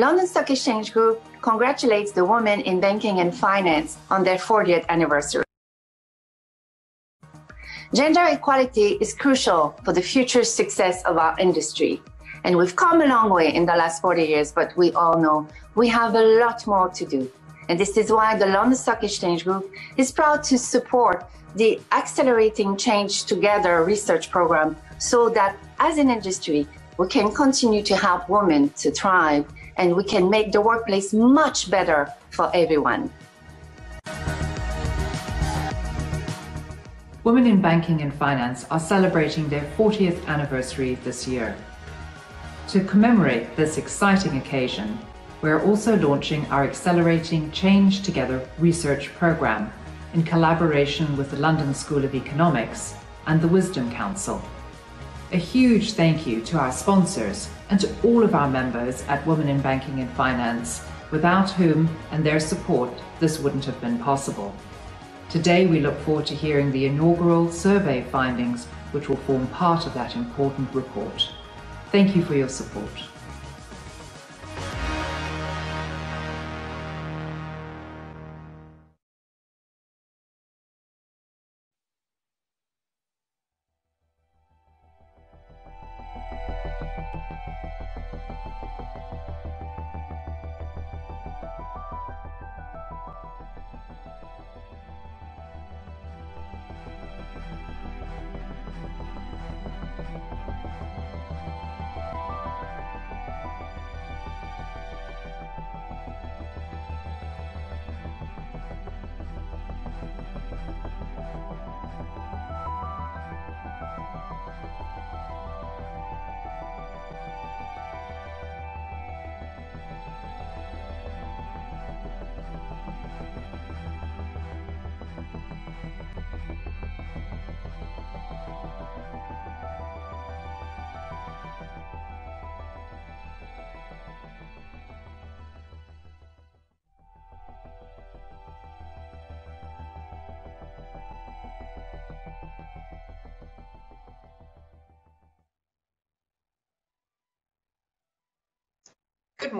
London Stock Exchange Group congratulates the women in banking and finance on their 40th anniversary. Gender equality is crucial for the future success of our industry. And we've come a long way in the last 40 years, but we all know we have a lot more to do. And this is why the London Stock Exchange Group is proud to support the Accelerating Change Together research program so that as an industry, we can continue to help women to thrive and we can make the workplace much better for everyone. Women in banking and finance are celebrating their 40th anniversary this year. To commemorate this exciting occasion, we're also launching our Accelerating Change Together research program in collaboration with the London School of Economics and the Wisdom Council. A huge thank you to our sponsors and to all of our members at Women in Banking and Finance, without whom and their support this wouldn't have been possible. Today we look forward to hearing the inaugural survey findings which will form part of that important report. Thank you for your support.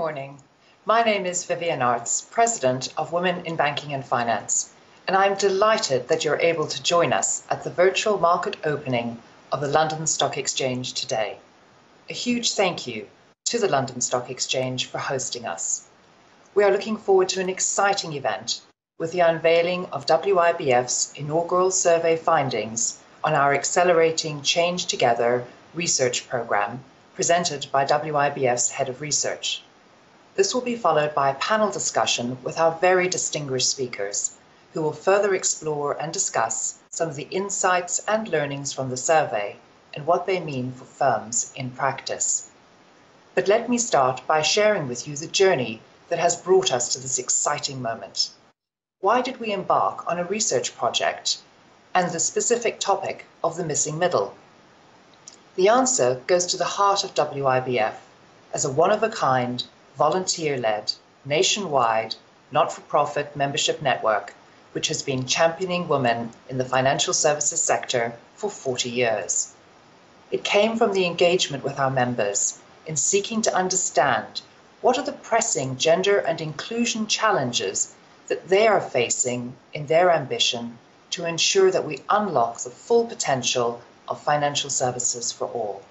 Morning. My name is Vivienne Artz, President of Women in Banking and Finance, and I'm delighted that you're able to join us at the virtual market opening of the London Stock Exchange today. A huge thank you to the London Stock Exchange for hosting us. We are looking forward to an exciting event with the unveiling of WIBF's inaugural survey findings on our Accelerating Change Together research program presented by WIBF's Head of Research. This will be followed by a panel discussion with our very distinguished speakers, who will further explore and discuss some of the insights and learnings from the survey and what they mean for firms in practice. But let me start by sharing with you the journey that has brought us to this exciting moment. Why did we embark on a research project and the specific topic of the missing middle? The answer goes to the heart of WIBF as a one of a kind volunteer led, nationwide, not for profit membership network, which has been championing women in the financial services sector for 40 years. It came from the engagement with our members in seeking to understand what are the pressing gender and inclusion challenges that they are facing in their ambition to ensure that we unlock the full potential of financial services for all.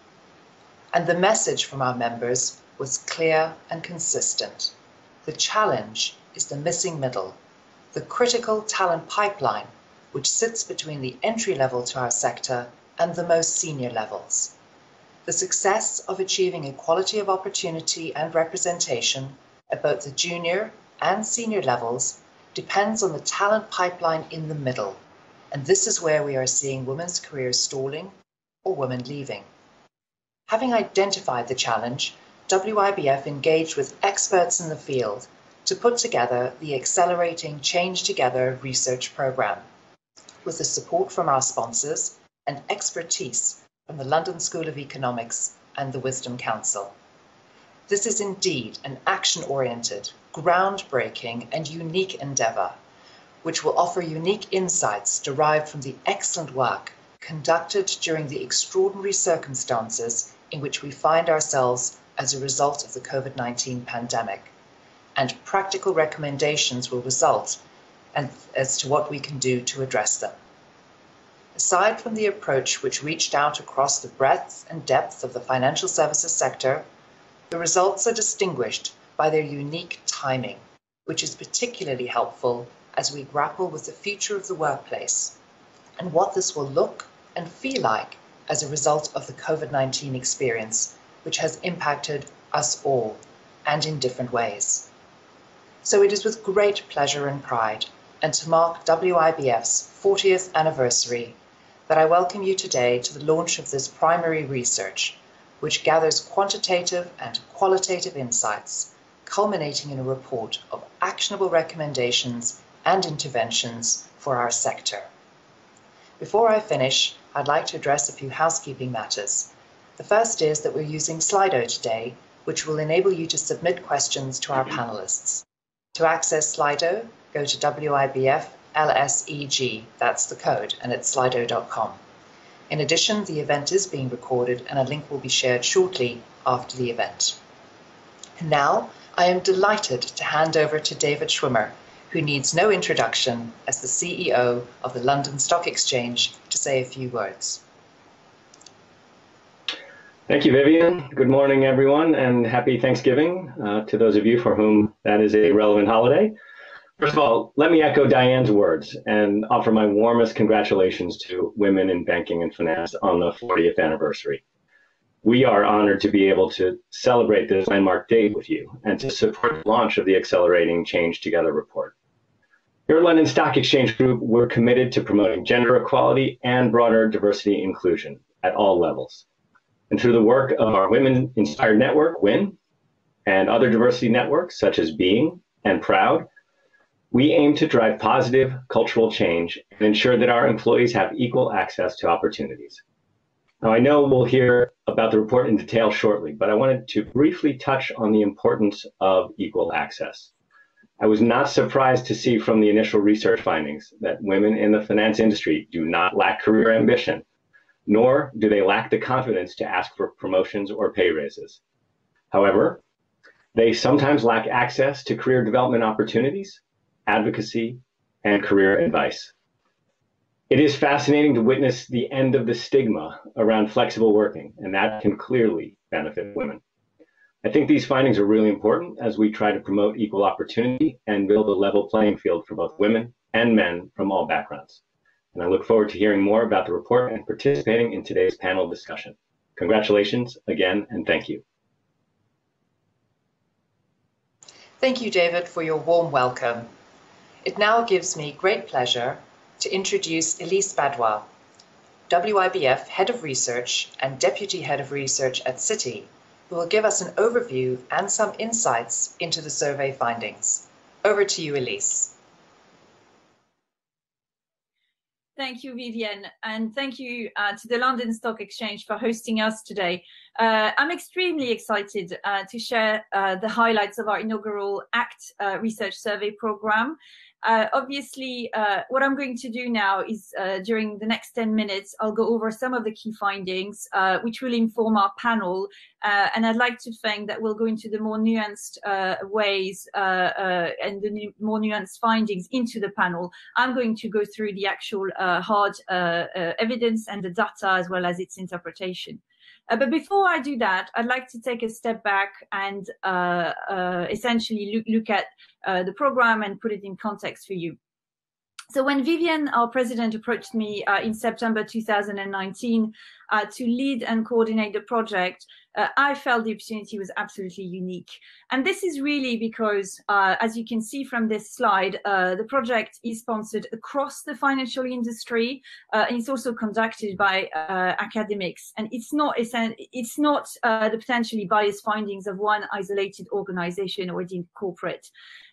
And the message from our members was clear and consistent. The challenge is the missing middle, the critical talent pipeline, which sits between the entry level to our sector and the most senior levels. The success of achieving equality of opportunity and representation at both the junior and senior levels depends on the talent pipeline in the middle, and this is where we are seeing women's careers stalling or women leaving. Having identified the challenge, WIBF engaged with experts in the field to put together the Accelerating Change Together research program, with the support from our sponsors and expertise from the London School of Economics and the Wisdom Council. This is indeed an action oriented, groundbreaking, and unique endeavour, which will offer unique insights derived from the excellent work conducted during the extraordinary circumstances in which we find ourselves as a result of the COVID 19 pandemic. And practical recommendations will result as to what we can do to address them. Aside from the approach which reached out across the breadth and depth of the financial services sector, the results are distinguished by their unique timing, which is particularly helpful as we grapple with the future of the workplace and what this will look and feel like as a result of the COVID 19 experience, which has impacted us all and in different ways. So it is with great pleasure and pride, and to mark WIBF's 40th anniversary, that I welcome you today to the launch of this primary research, which gathers quantitative and qualitative insights, culminating in a report of actionable recommendations and interventions for our sector. Before I finish, I'd like to address a few housekeeping matters. The first is that we're using Slido today, which will enable you to submit questions to our panelists. To access Slido, go to WIBF LSEG, that's the code, and it's slido.com. In addition, the event is being recorded and a link will be shared shortly after the event. And now, I am delighted to hand over to David Schwimmer, who needs no introduction as the CEO of the London Stock Exchange, to say a few words. Thank you, Vivian. Good morning, everyone, and happy Thanksgiving uh, to those of you for whom that is a relevant holiday. First of all, let me echo Diane's words and offer my warmest congratulations to women in banking and finance on the 40th anniversary. We are honored to be able to celebrate this landmark date with you and to support the launch of the Accelerating Change Together report. Here at London Stock Exchange Group, we're committed to promoting gender equality and broader diversity inclusion at all levels. And through the work of our Women Inspired Network, WIN, and other diversity networks such as Being and Proud, we aim to drive positive cultural change and ensure that our employees have equal access to opportunities. Now, I know we'll hear about the report in detail shortly, but I wanted to briefly touch on the importance of equal access. I was not surprised to see from the initial research findings that women in the finance industry do not lack career ambition, nor do they lack the confidence to ask for promotions or pay raises. However, they sometimes lack access to career development opportunities, advocacy, and career advice. It is fascinating to witness the end of the stigma around flexible working, and that can clearly benefit women. I think these findings are really important as we try to promote equal opportunity and build a level playing field for both women and men from all backgrounds. And I look forward to hearing more about the report and participating in today's panel discussion. Congratulations again, and thank you. Thank you, David, for your warm welcome. It now gives me great pleasure to introduce Elise Badoy, WIBF Head of Research and Deputy Head of Research at Citi, who will give us an overview and some insights into the survey findings. Over to you, Elise. Thank you, Vivian, and thank you uh, to the London Stock Exchange for hosting us today. Uh, I'm extremely excited uh, to share uh, the highlights of our inaugural ACT uh, research survey program Uh, obviously, uh, what I'm going to do now is uh, during the next 10 minutes, I'll go over some of the key findings, uh, which will inform our panel. Uh, and I'd like to think that we'll go into the more nuanced uh, ways and the new, more nuanced findings into the panel. I'm going to go through the actual hard evidence and the data as well as its interpretation. Uh, but before I do that, I'd like to take a step back and uh, uh, essentially look, look at uh, the program and put it in context for you. So when Vivian, our president, approached me uh, in September 2019 uh, to lead and coordinate the project, uh, I felt the opportunity was absolutely unique. And this is really because, uh, as you can see from this slide, uh, the project is sponsored across the financial industry, uh, and it's also conducted by academics. And it's not it's not the potentially biased findings of one isolated organization or a corporate.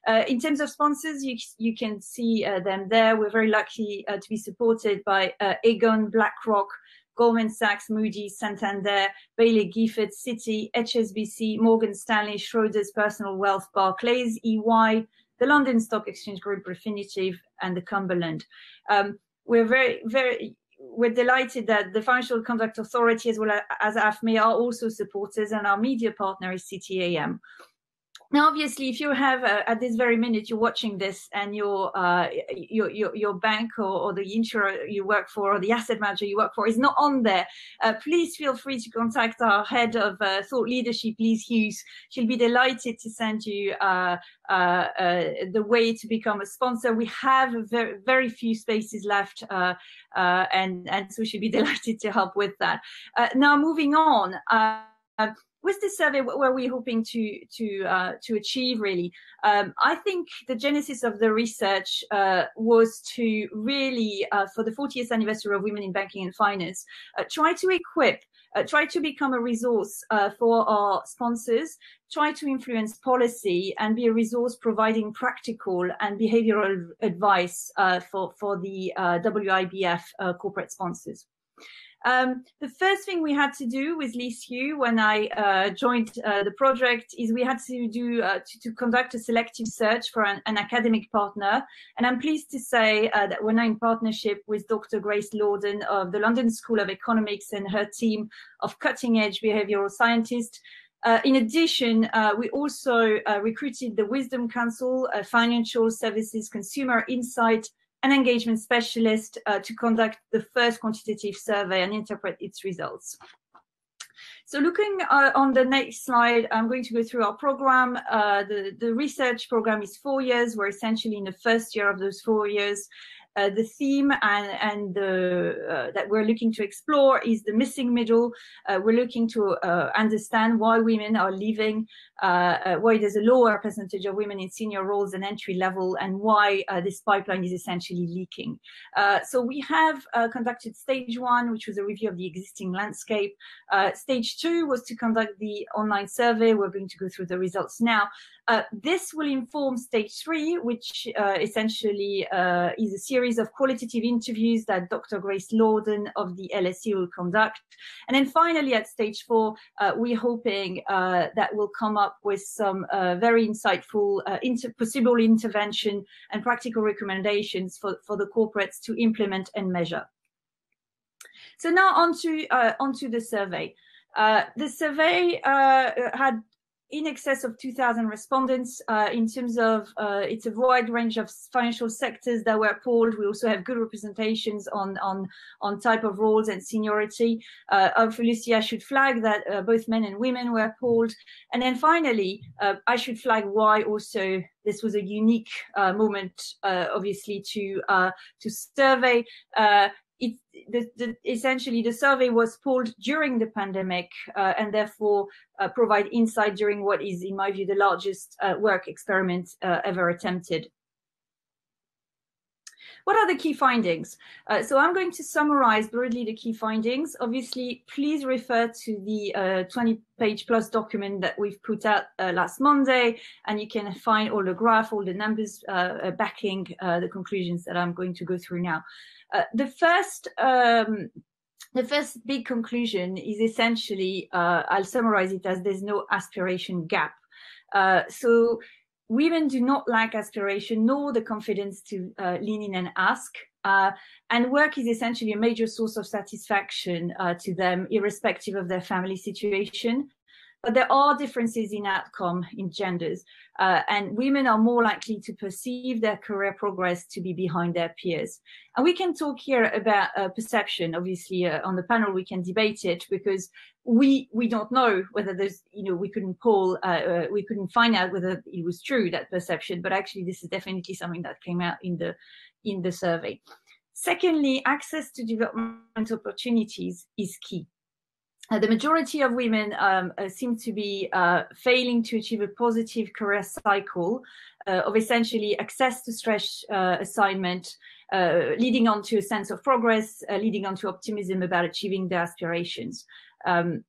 Uh, in terms of sponsors, you, you can see uh, them there. We're very lucky uh, to be supported by uh, Aegon, BlackRock, Goldman Sachs, Moody's, Santander, Baillie Gifford, Citi, HSBC, Morgan Stanley, Schroders Personal Wealth, Barclays, EY, the London Stock Exchange Group, Refinitiv, and the Cumberland. Um, we're very, very we're delighted that the Financial Conduct Authority as well as AFME are also supporters and our media partner is City AM. Now, obviously, if you have uh, at this very minute you're watching this and your uh, your, your, your bank or, or, the insurer you work for or the asset manager you work for is not on there, uh, please feel free to contact our head of uh, thought leadership, Liz Hughes. She'll be delighted to send you uh, uh, the way to become a sponsor. We have very very few spaces left, and and so she'll be delighted to help with that. now, moving on with this survey, what were we hoping to to uh, to achieve? Really, um, I think the genesis of the research uh, was to really, uh, for the 40th anniversary of Women in Banking and Finance, uh, try to equip. Uh, try to become a resource uh, for our sponsors, try to influence policy and be a resource providing practical and behavioral advice for, for the WIBF corporate sponsors. Um, the first thing we had to do with Hugh when I uh, joined uh, the project is we had to do uh, to, to, conduct a selective search for an, an, academic partner, and I'm pleased to say uh, that we're now in partnership with Dr. Grace Lordan of the London School of Economics and her team of cutting-edge behavioral scientists. Uh, in addition, uh, we also uh, recruited the Wisdom Council, a financial services consumer insight an engagement specialist uh, to conduct the first quantitative survey and interpret its results. So looking uh, on the next slide, I'm going to go through our program. Uh, the, the research program is four years. We're essentially in the first year of those four years. Uh, the theme and, and the, uh, that we're looking to explore is the missing middle. Uh, we're looking to uh, understand why women are leaving, uh, uh, why there's a lower percentage of women in senior roles and entry level, and why this pipeline is essentially leaking. so we have conducted stage one, which was a review of the existing landscape. stage two was to conduct the online survey. We're going to go through the results now. This will inform stage three, which essentially is a series of qualitative interviews that Dr. Grace Lordan of the LSE will conduct. And then finally, at stage four, uh, we're hoping uh, that we'll come up with some uh, very insightful uh, inter possible intervention and practical recommendations for, for the corporates to implement and measure. So now onto, uh, onto the survey. Uh, the survey had in excess of 2,000 respondents uh, in terms of uh, it's a wide range of financial sectors that were polled. We also have good representations on on on type of roles and seniority. Uh, obviously, I should flag that uh, both men and women were polled, and then finally, uh, I should flag why also this was a unique uh, moment, obviously to to survey it, the, the, essentially the survey was pulled during the pandemic uh, and therefore uh, provide insight during what is, in my view, the largest uh, work experiment uh, ever attempted. What are the key findings? Uh, so I'm going to summarize broadly the key findings. Obviously, please refer to the uh, 20 page plus document that we've put out last Monday, and you can find all the graph, all the numbers backing the conclusions that I'm going to go through now. Uh, the first um, the first big conclusion is essentially uh, I'll summarize it as there's no aspiration gap. Uh, so women do not lack aspiration nor the confidence to uh, lean in and ask. Uh, and work is essentially a major source of satisfaction uh, to them, irrespective of their family situation. But there are differences in outcome in genders, uh, and women are more likely to perceive their career progress to be behind their peers. And we can talk here about uh, perception. Obviously, uh, on the panel we can debate it because we we don't know whether there's you know we couldn't poll uh, uh, we couldn't find out whether it was true that perception. But actually, this is definitely something that came out in the in the survey. Secondly, access to development opportunities is key. Uh, the majority of women um, uh, seem to be uh, failing to achieve a positive career cycle uh, of essentially access to stretch uh, assignment, uh, leading on to a sense of progress, leading on to optimism about achieving their aspirations. Um,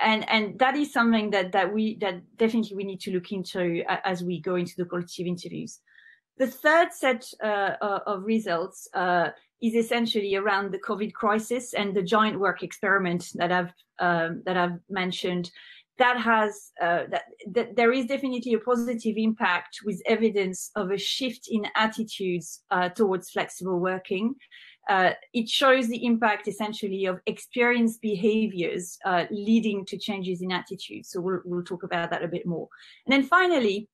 and and that is something that that we that definitely we need to look into as we go into the qualitative interviews. The third set of results is essentially around the COVID crisis and the giant work experiment that I've um, that I've mentioned. That has uh, that, that, there is definitely a positive impact with evidence of a shift in attitudes uh, towards flexible working. Uh, it shows the impact essentially of experienced behaviors uh, leading to changes in attitudes. So we'll, we'll talk about that a bit more. And then finally,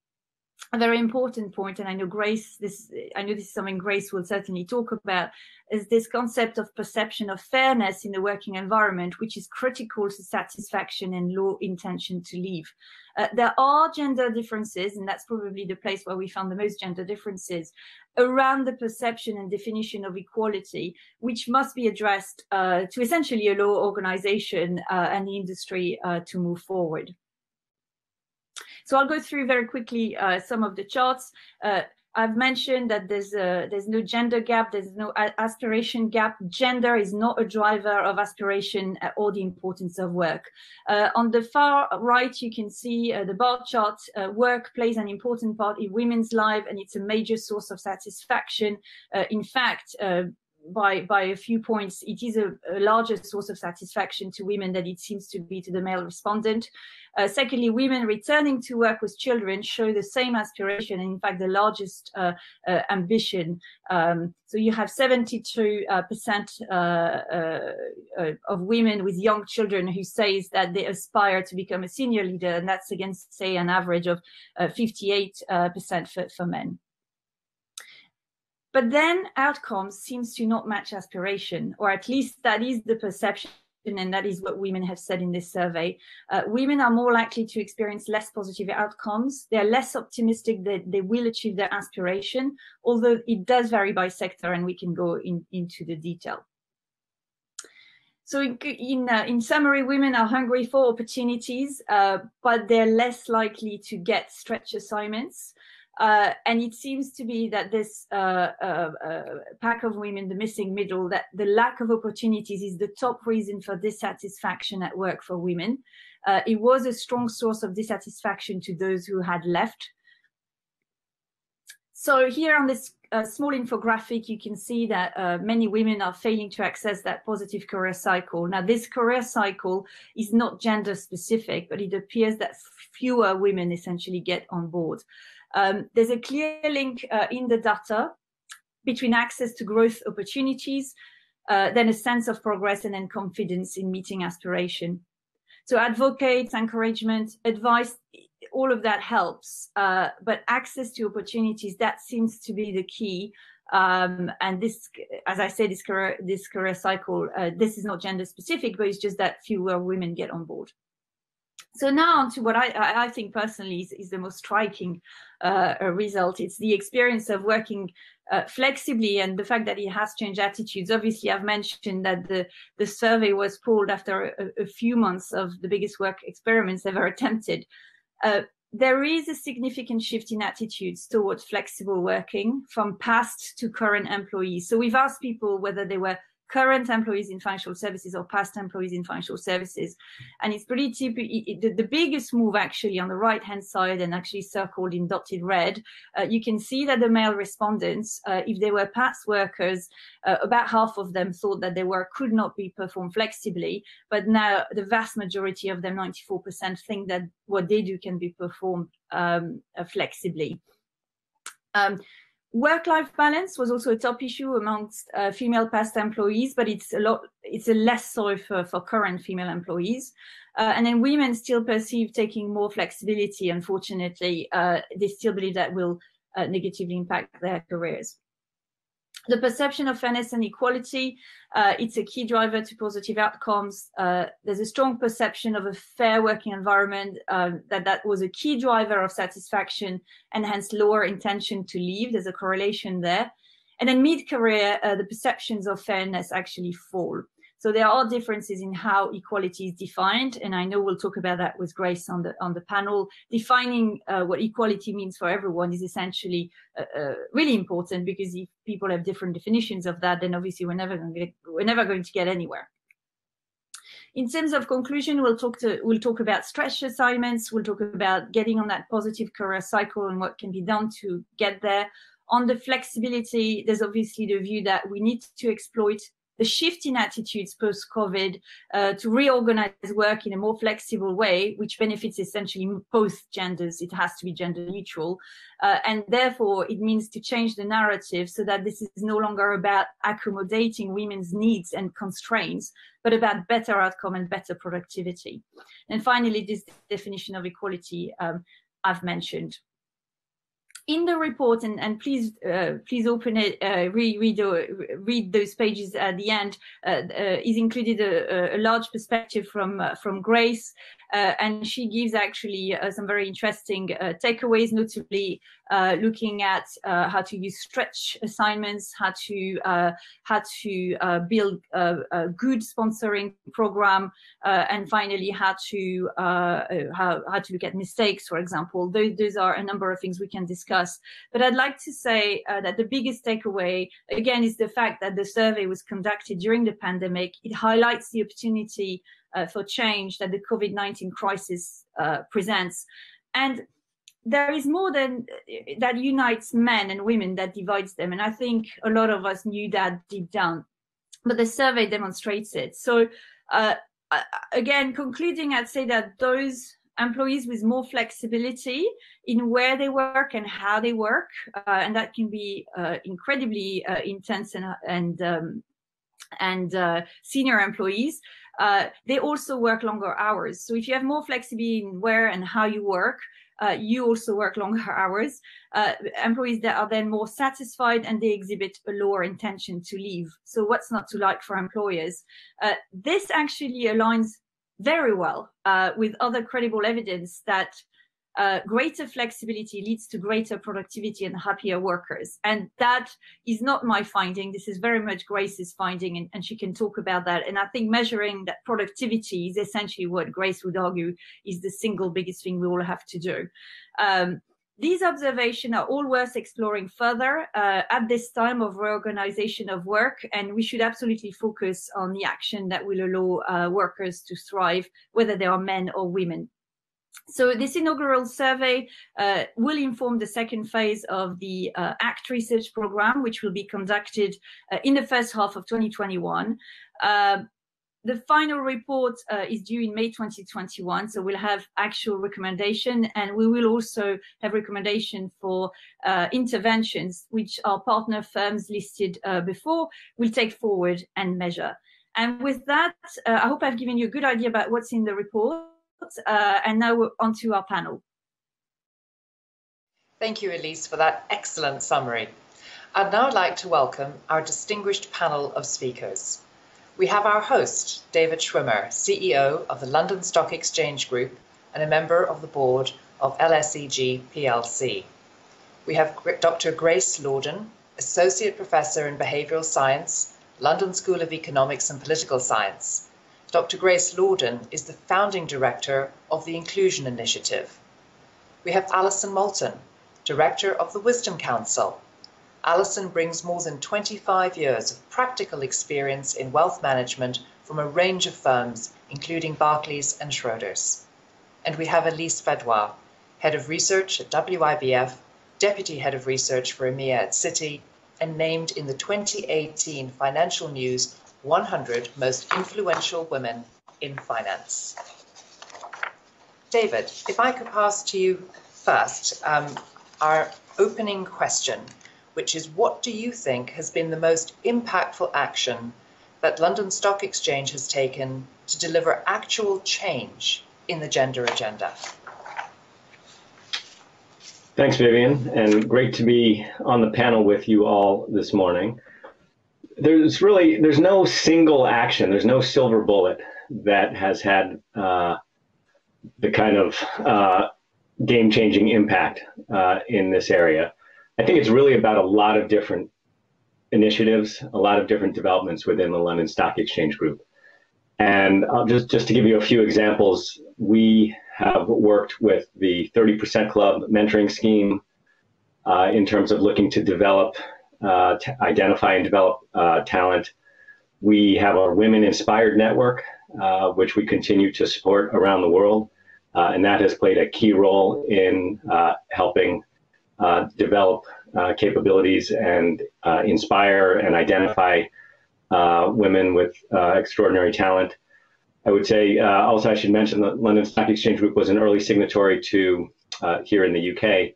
a very important point, and I know Grace, this I know this is something Grace will certainly talk about, is this concept of perception of fairness in the working environment, which is critical to satisfaction and low intention to leave. Uh, there are gender differences, and that's probably the place where we found the most gender differences around the perception and definition of equality, which must be addressed uh, to essentially allow organization uh, and the industry uh, to move forward. So I'll go through very quickly uh, some of the charts. Uh, I've mentioned that there's a, there's no gender gap, there's no aspiration gap. Gender is not a driver of aspiration or the importance of work. Uh, on the far right, you can see uh, the bar chart. Uh, work plays an important part in women's life, and it's a major source of satisfaction. Uh, in fact, by by a few points, it is a, a, larger source of satisfaction to women than it seems to be to the male respondent. Uh, secondly, women returning to work with children show the same aspiration, and in fact, the largest uh, uh, ambition. Um, so you have 72 uh, percent uh, uh, of women with young children who says that they aspire to become a senior leader, and that's against, say, an average of 58 percent for, for men. But then outcomes seems to not match aspiration, or at least that is the perception and that is what women have said in this survey. Uh, women are more likely to experience less positive outcomes. They're less optimistic that they will achieve their aspiration, although it does vary by sector, and we can go in, into the detail. So, in in, uh, in, summary, women are hungry for opportunities, uh, but they're less likely to get stretch assignments. Uh, and it seems to be that this uh, uh, uh, pack of women, the missing middle, that the lack of opportunities is the top reason for dissatisfaction at work for women. Uh, it was a strong source of dissatisfaction to those who had left. So here on this uh, small infographic, you can see that many women are failing to access that positive career cycle. Now, this career cycle is not gender specific, but it appears that fewer women essentially get on board. Um, there's a clear link uh, in the data between access to growth opportunities, uh, then a sense of progress and then confidence in meeting aspiration. So advocates, encouragement, advice, all of that helps. Uh, but access to opportunities, that seems to be the key. Um, and this, as I said, this career, this career cycle, uh, this is not gender specific, but it's just that fewer women get on board. So now on to what I, I think personally is, is the most striking uh, result. It's the experience of working uh, flexibly and the fact that it has changed attitudes. Obviously, I've mentioned that the, the survey was pulled after a, a few months of the biggest work experiments ever attempted. Uh, there is a significant shift in attitudes towards flexible working from past to current employees. So we've asked people whether they were current employees in financial services or past employees in financial services. And it's pretty typical. The, the, biggest move actually on the right hand side and actually circled in dotted red, uh, you can see that the male respondents, uh, if they were past workers, uh, about half of them thought that their work could not be performed flexibly. But now the vast majority of them, 94%, think that what they do can be performed um, uh, flexibly. Um, Work-life balance was also a top issue amongst uh, female past employees, but it's a lot, it's a less so for, for current female employees. Uh, and then women still perceive taking more flexibility. Unfortunately, uh, they still believe that will uh, negatively impact their careers the perception of fairness and equality, uh, it's a key driver to positive outcomes. Uh, there's a strong perception of a fair working environment, um, that that was a key driver of satisfaction and hence lower intention to leave. There's a correlation there. And then mid-career, uh, the perceptions of fairness actually fall. So there are differences in how equality is defined, and I know we'll talk about that with Grace on the on the panel. Defining uh, what equality means for everyone is essentially uh, uh, really important because if people have different definitions of that, then obviously we're never going to get, we're never going to get anywhere. In terms of conclusion, we'll talk to we'll talk about stretch assignments. We'll talk about getting on that positive career cycle and what can be done to get there. On the flexibility, there's obviously the view that we need to exploit the shift in attitudes post COVID uh, to reorganize work in a more flexible way, which benefits essentially both genders. It has to be gender neutral. Uh, and therefore, it means to change the narrative so that this is no longer about accommodating women's needs and constraints, but about better outcome and better productivity. And finally, this definition of equality um, I've mentioned in the report, and, and please uh, please open it, uh, read read, read those pages at the end. Uh, uh, is included a, a, large perspective from uh, from Grace, Uh, and she gives actually uh, some very interesting uh, takeaways, notably looking at how to use stretch assignments, how to how to build a, good sponsoring program, and finally how to how how to look at mistakes, for example. Those, those are a number of things we can discuss. But I'd like to say uh, that the biggest takeaway, again, is the fact that the survey was conducted during the pandemic. It highlights the opportunity uh, for change that the COVID 19 crisis uh, presents. And there is more than that unites men and women that divides them. And I think a lot of us knew that deep down. But the survey demonstrates it. So, uh, again, concluding, I'd say that those employees with more flexibility in where they work and how they work, uh, and that can be uh, incredibly uh, intense and and um, and uh, senior employees. Uh, they also work longer hours. So if you have more flexibility in where and how you work, uh, you also work longer hours. employees that are then more satisfied and they exhibit a lower intention to leave. So what's not to like for employers? this actually aligns very well uh, with other credible evidence that uh, greater flexibility leads to greater productivity and happier workers. And that is not my finding. This is very much Grace's finding, and, and, she can talk about that. And I think measuring that productivity is essentially what Grace would argue is the single biggest thing we all have to do. Um, these observations are all worth exploring further uh, at this time of reorganization of work, and we should absolutely focus on the action that will allow uh, workers to thrive, whether they are men or women. So this inaugural survey uh, will inform the second phase of the uh, ACT research program, which will be conducted uh, in the first half of 2021. Uh, the final report uh, is due in May 2021, so we'll have actual recommendation, and we will also have recommendation for uh, interventions, which our partner firms listed uh, before will take forward and measure. And with that, I hope I've given you a good idea about what's in the report. Uh, and now we're on to our panel. Thank you, Elise, for that excellent summary. I'd now like to welcome our distinguished panel of speakers we have our host, David Schwimmer, CEO of the London Stock Exchange Group and a member of the board of LSEG plc. We have Dr. Grace Lordan, Associate Professor in Behavioural Science, London School of Economics and Political Science. Dr. Grace Lordan is the founding director of the Inclusion Initiative. We have Alison Moulton, Director of the Wisdom Council. Alison brings more than 25 years of practical experience in wealth management from a range of firms, including Barclays and Schroders. And we have Elise Badoy, Head of Research at WIBF, Deputy Head of Research for EMEA at Citi, and named in the 2018 Financial News 100 Most Influential Women in Finance. David, if I could pass to you first, um, our opening question, which is what do you think has been the most impactful action that London Stock Exchange has taken to deliver actual change in the gender agenda? Thanks, Vivian, and great to be on the panel with you all this morning. There's really there's no single action, there's no silver bullet that has had uh, the kind of uh, game-changing impact uh, in this area. I think it's really about a lot of different initiatives, a lot of different developments within the London Stock Exchange Group. And I'll just just to give you a few examples, we have worked with the 30% Club mentoring scheme uh, in terms of looking to develop, uh, t- identify and develop uh, talent. We have our Women Inspired Network, uh, which we continue to support around the world. Uh, and that has played a key role in uh, helping develop capabilities and inspire and identify women with extraordinary talent. I would say also I should mention that London Stock Exchange Group was an early signatory to here in the UK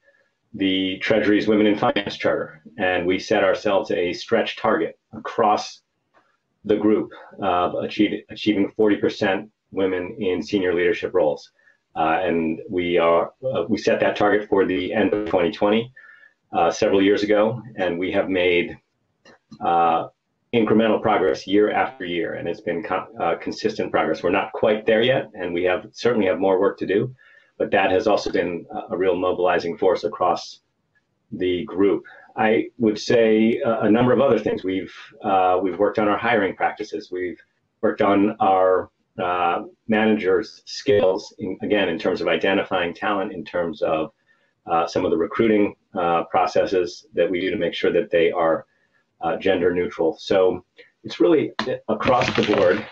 the Treasury's Women in Finance Charter, and we set ourselves a stretch target across the group of achieve, achieving 40% women in senior leadership roles. Uh, and we are uh, we set that target for the end of 2020 uh, several years ago, and we have made uh, incremental progress year after year, and it's been co- uh, consistent progress. We're not quite there yet, and we have certainly have more work to do, but that has also been a, real mobilizing force across the group. I would say a, a number of other things. We've uh, we've worked on our hiring practices. We've worked on our uh, managers' skills in, again in terms of identifying talent, in terms of uh, some of the recruiting uh, processes that we do to make sure that they are uh, gender neutral. So it's really across the board,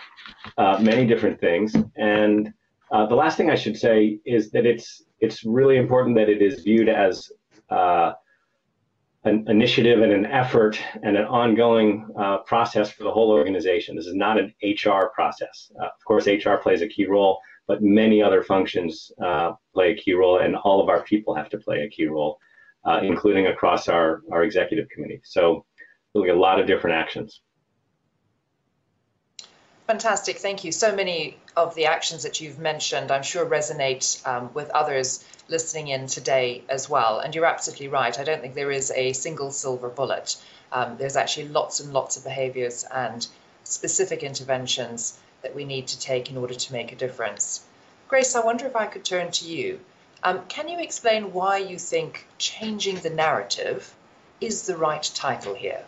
uh, many different things. And uh, the last thing I should say is that it's it's really important that it is viewed as uh, an initiative and an effort and an ongoing uh, process for the whole organization. This is not an HR process. Uh, of course, HR plays a key role, but many other functions play a key role, and all of our people have to play a key role, including across our, our executive committee. So really a lot of different actions. Fantastic, thank you. So many of the actions that you've mentioned, I'm sure, resonate um, with others listening in today as well. And you're absolutely right. I don't think there is a single silver bullet. Um, there's actually lots and lots of behaviors and specific interventions that we need to take in order to make a difference. Grace, I wonder if I could turn to you. Um, can you explain why you think changing the narrative is the right title here?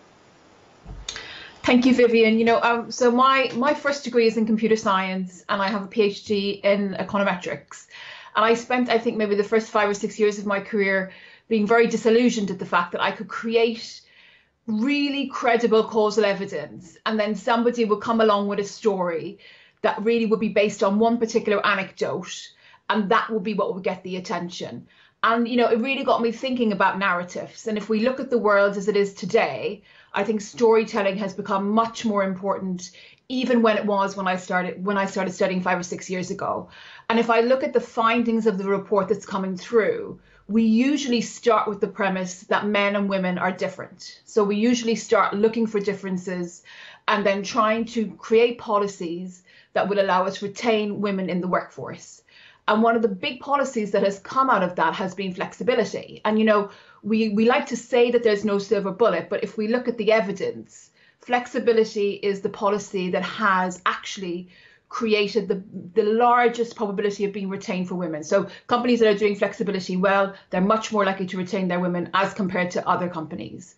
Thank you, Vivian. You know, um, so my my first degree is in computer science, and I have a PhD in econometrics. And I spent, I think, maybe the first five or six years of my career being very disillusioned at the fact that I could create really credible causal evidence, and then somebody would come along with a story that really would be based on one particular anecdote, and that would be what would get the attention. And you know, it really got me thinking about narratives. And if we look at the world as it is today, I think storytelling has become much more important even when it was when I started when I started studying five or six years ago. And if I look at the findings of the report that's coming through, we usually start with the premise that men and women are different. So we usually start looking for differences and then trying to create policies that will allow us to retain women in the workforce. And one of the big policies that has come out of that has been flexibility. And you know, we, we like to say that there's no silver bullet, but if we look at the evidence, flexibility is the policy that has actually created the, the largest probability of being retained for women. So companies that are doing flexibility well, they're much more likely to retain their women as compared to other companies.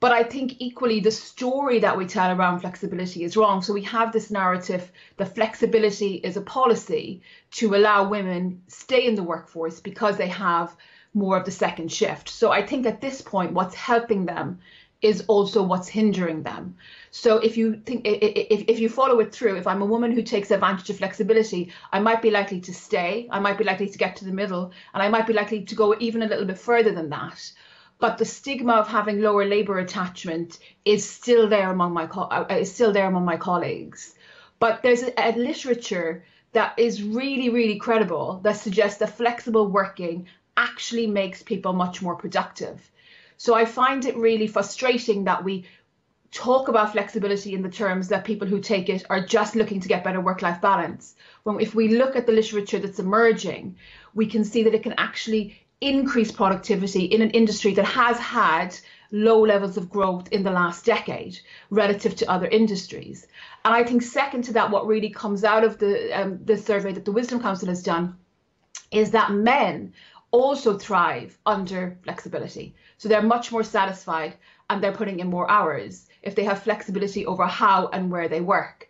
But I think equally the story that we tell around flexibility is wrong. So we have this narrative that flexibility is a policy to allow women stay in the workforce because they have more of the second shift. So I think at this point, what's helping them is also what's hindering them. So if you think if, if you follow it through, if I'm a woman who takes advantage of flexibility, I might be likely to stay, I might be likely to get to the middle, and I might be likely to go even a little bit further than that. But the stigma of having lower labour attachment is still there among my uh, is still there among my colleagues. But there's a, a literature that is really, really credible that suggests that flexible working actually makes people much more productive. So I find it really frustrating that we talk about flexibility in the terms that people who take it are just looking to get better work life balance. When if we look at the literature that's emerging, we can see that it can actually increase productivity in an industry that has had low levels of growth in the last decade relative to other industries. And I think second to that, what really comes out of the um, the survey that the Wisdom Council has done is that men also thrive under flexibility. So they're much more satisfied and they're putting in more hours if they have flexibility over how and where they work.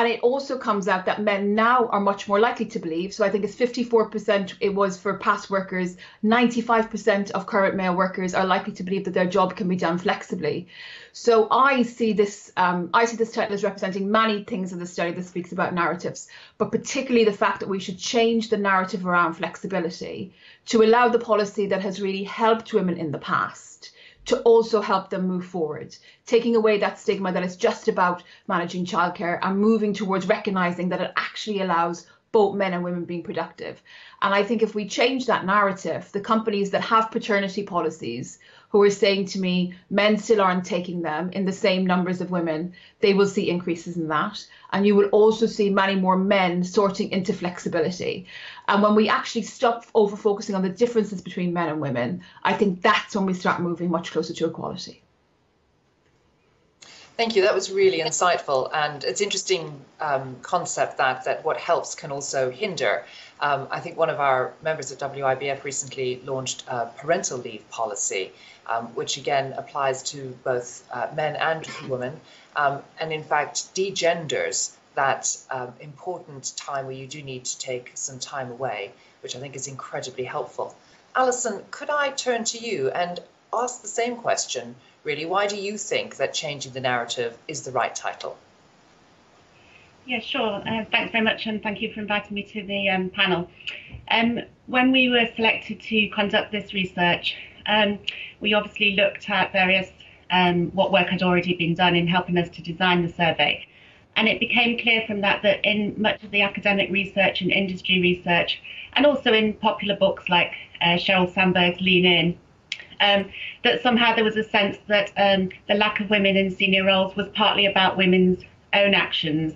And it also comes out that men now are much more likely to believe. So I think it's 54% it was for past workers, 95% of current male workers are likely to believe that their job can be done flexibly. So I see this um, I see this title as representing many things in the study that speaks about narratives, but particularly the fact that we should change the narrative around flexibility to allow the policy that has really helped women in the past to also help them move forward, taking away that stigma that it's just about managing childcare and moving towards recognizing that it actually allows both men and women being productive. And I think if we change that narrative, the companies that have paternity policies who are saying to me, men still aren't taking them in the same numbers of women, they will see increases in that. And you will also see many more men sorting into flexibility. And when we actually stop over focusing on the differences between men and women, I think that's when we start moving much closer to equality. Thank you. That was really insightful, and it's interesting um, concept that that what helps can also hinder. Um, I think one of our members at WIBF recently launched a parental leave policy, um, which again applies to both uh, men and women, um, and in fact degenders that um, important time where you do need to take some time away, which I think is incredibly helpful. Alison, could I turn to you and ask the same question? Really. Why do you think that changing the narrative is the right title? Yeah, sure. Uh, thanks very much, and thank you for inviting me to the um, panel. Um, when we were selected to conduct this research, um, we obviously looked at various um, what work had already been done in helping us to design the survey. And it became clear from that that in much of the academic research and industry research, and also in popular books like uh, Sheryl Sandberg's Lean In, um, that somehow there was a sense that um, the lack of women in senior roles was partly about women's own actions,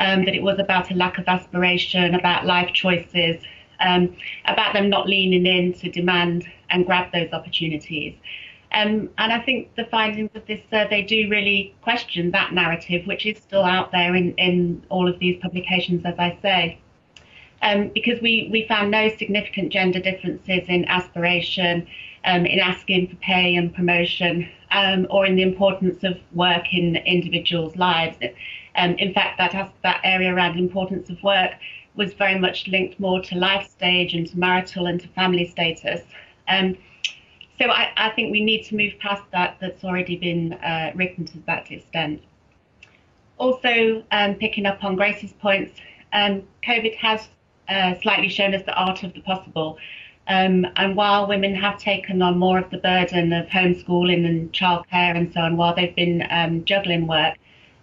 um, that it was about a lack of aspiration, about life choices, um, about them not leaning in to demand and grab those opportunities. Um, and I think the findings of this survey do really question that narrative, which is still out there in, in all of these publications, as I say. Um, because we, we found no significant gender differences in aspiration, um, in asking for pay and promotion um, or in the importance of work in individuals' lives. Um, in fact, that, that area around importance of work was very much linked more to life stage and to marital and to family status. Um, so I, I, think we need to move past that that's already been uh, written to that extent. Also, um, picking up on Grace's points, um, COVID has uh, slightly shown us the art of the possible. Um, and while women have taken on more of the burden of homeschooling and childcare and so on, while they've been um, juggling work,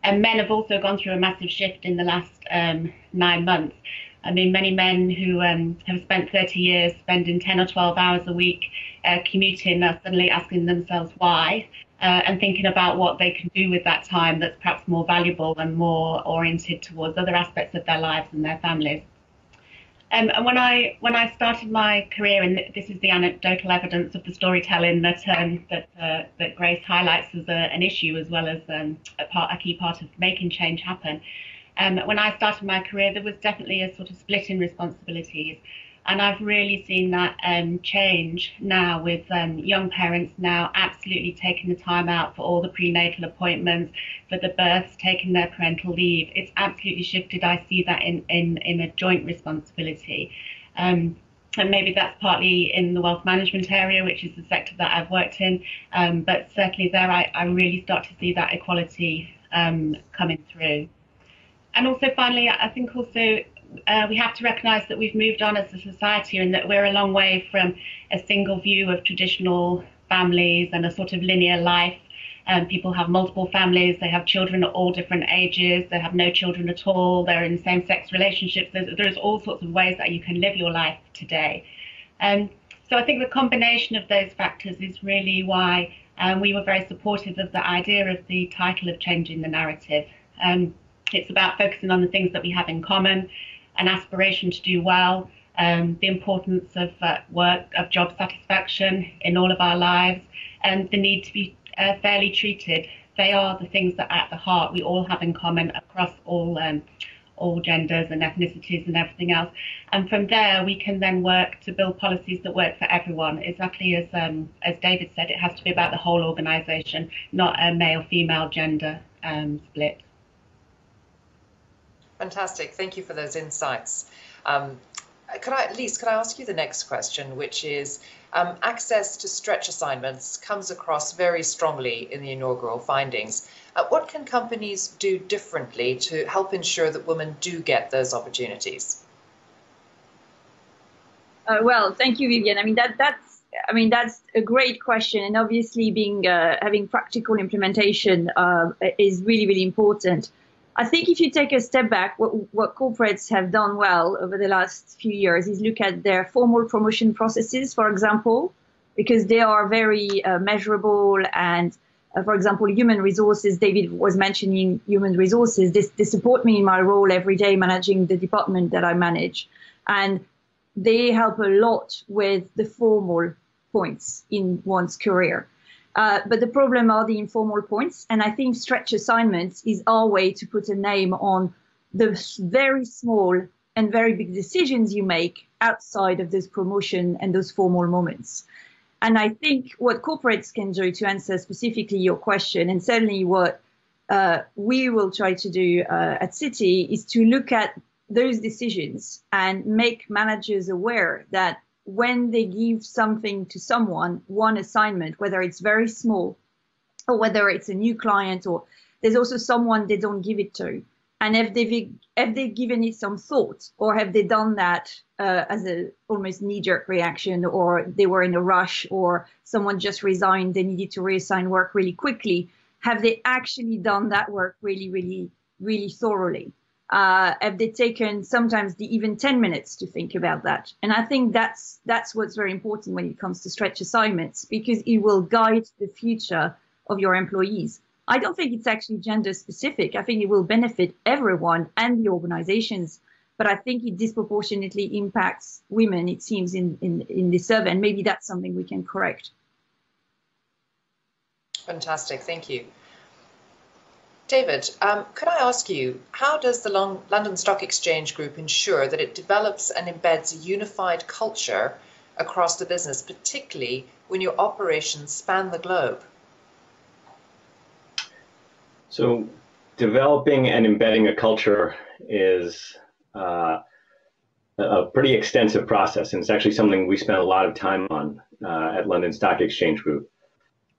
and men have also gone through a massive shift in the last um, nine months. I mean, many men who um, have spent 30 years spending 10 or 12 hours a week uh, commuting are suddenly asking themselves why uh, and thinking about what they can do with that time that's perhaps more valuable and more oriented towards other aspects of their lives and their families. Um, and when I when I started my career, and this is the anecdotal evidence of the storytelling that um, that uh, that Grace highlights as a, an issue as well as um, a part a key part of making change happen. Um, when I started my career, there was definitely a sort of split in responsibilities. And I've really seen that um, change now with um, young parents now absolutely taking the time out for all the prenatal appointments, for the births, taking their parental leave. It's absolutely shifted. I see that in, in, in a joint responsibility. Um, and maybe that's partly in the wealth management area, which is the sector that I've worked in. Um, but certainly there, I, I, really start to see that equality um, coming through. And also, finally, I think also uh, we have to recognise that we've moved on as a society and that we're a long way from a single view of traditional families and a sort of linear life. Um, people have multiple families, they have children at all different ages, they have no children at all, they're in same sex relationships. There's, there's all sorts of ways that you can live your life today. Um, so I think the combination of those factors is really why um, we were very supportive of the idea of the title of Changing the Narrative. Um, it's about focusing on the things that we have in common, an aspiration to do well, um, the importance of uh, work, of job satisfaction in all of our lives, and the need to be uh, fairly treated. They are the things that at the heart we all have in common across all um, all genders and ethnicities and everything else. And from there, we can then work to build policies that work for everyone. Exactly as um, as David said, it has to be about the whole organisation, not a male-female gender um, split. Fantastic. Thank you for those insights. Um, could I, Lise, could I ask you the next question, which is um, access to stretch assignments comes across very strongly in the inaugural findings. Uh, what can companies do differently to help ensure that women do get those opportunities? Uh, well, thank you, Vivian. I mean that that's I mean that's a great question, and obviously being uh, having practical implementation uh, is really really important. I think if you take a step back, what, what, corporates have done well over the last few years is look at their formal promotion processes, for example, because they are very uh, measurable and, uh, for example, human resources, David was mentioning human resources, they, they support me in my role every day managing the department that I manage. And they help a lot with the formal points in one's career. Uh, but the problem are the informal points. And I think stretch assignments is our way to put a name on the very small and very big decisions you make outside of this promotion and those formal moments. And I think what corporates can do to answer specifically your question, and certainly what uh, we will try to do uh, at Citi, is to look at those decisions and make managers aware that when they give something to someone, one assignment, whether it's very small or whether it's a new client or there's also someone they don't give it to. And if they've, if they've given it some thought or have they done that uh, as a almost knee jerk reaction or they were in a rush or someone just resigned, they needed to reassign work really quickly. Have they actually done that work really, really, really thoroughly? Uh, have they taken sometimes the even 10 minutes to think about that? And I think that's that's what's very important when it comes to stretch assignments because it will guide the future of your employees. I don't think it's actually gender specific. I think it will benefit everyone and the organizations, but I think it disproportionately impacts women, it seems, in, in, in the survey. And maybe that's something we can correct. Fantastic. Thank you. David, um, could I ask you, how does the Long London Stock Exchange Group ensure that it develops and embeds a unified culture across the business, particularly when your operations span the globe? So, developing and embedding a culture is uh, a pretty extensive process, and it's actually something we spent a lot of time on uh, at London Stock Exchange Group.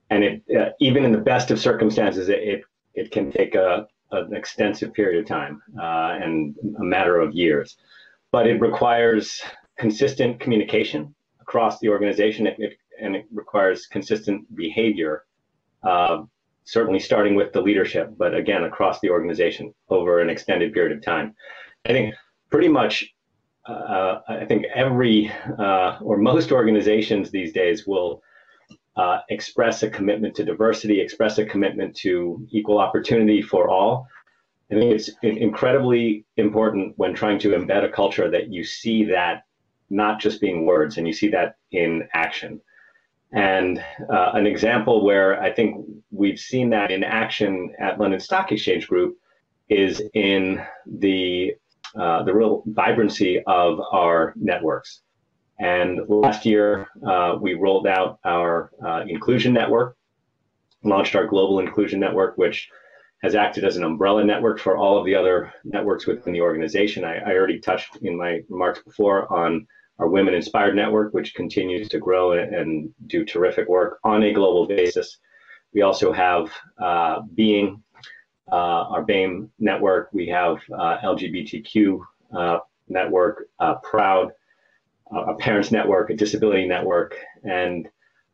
And it, uh, even in the best of circumstances, it, it it can take a, an extensive period of time uh, and a matter of years. But it requires consistent communication across the organization, it, it, and it requires consistent behavior, uh, certainly starting with the leadership, but again, across the organization over an extended period of time. I think pretty much, uh, I think every uh, or most organizations these days will uh, express a commitment to diversity, express a commitment to equal opportunity for all. I think it's incredibly important when trying to embed a culture that you see that not just being words and you see that in action. And uh, an example where I think we've seen that in action at London Stock Exchange Group is in the uh, the real vibrancy of our networks. And last year, uh, we rolled out our uh, inclusion network, launched our global inclusion network, which has acted as an umbrella network for all of the other networks within the organization. I, I already touched in my remarks before on our Women Inspired Network, which continues to grow and do terrific work on a global basis. We also have uh, Being, uh, our BAME network. We have uh, LGBTQ uh, network, Proud, a Parents Network, a Disability Network, and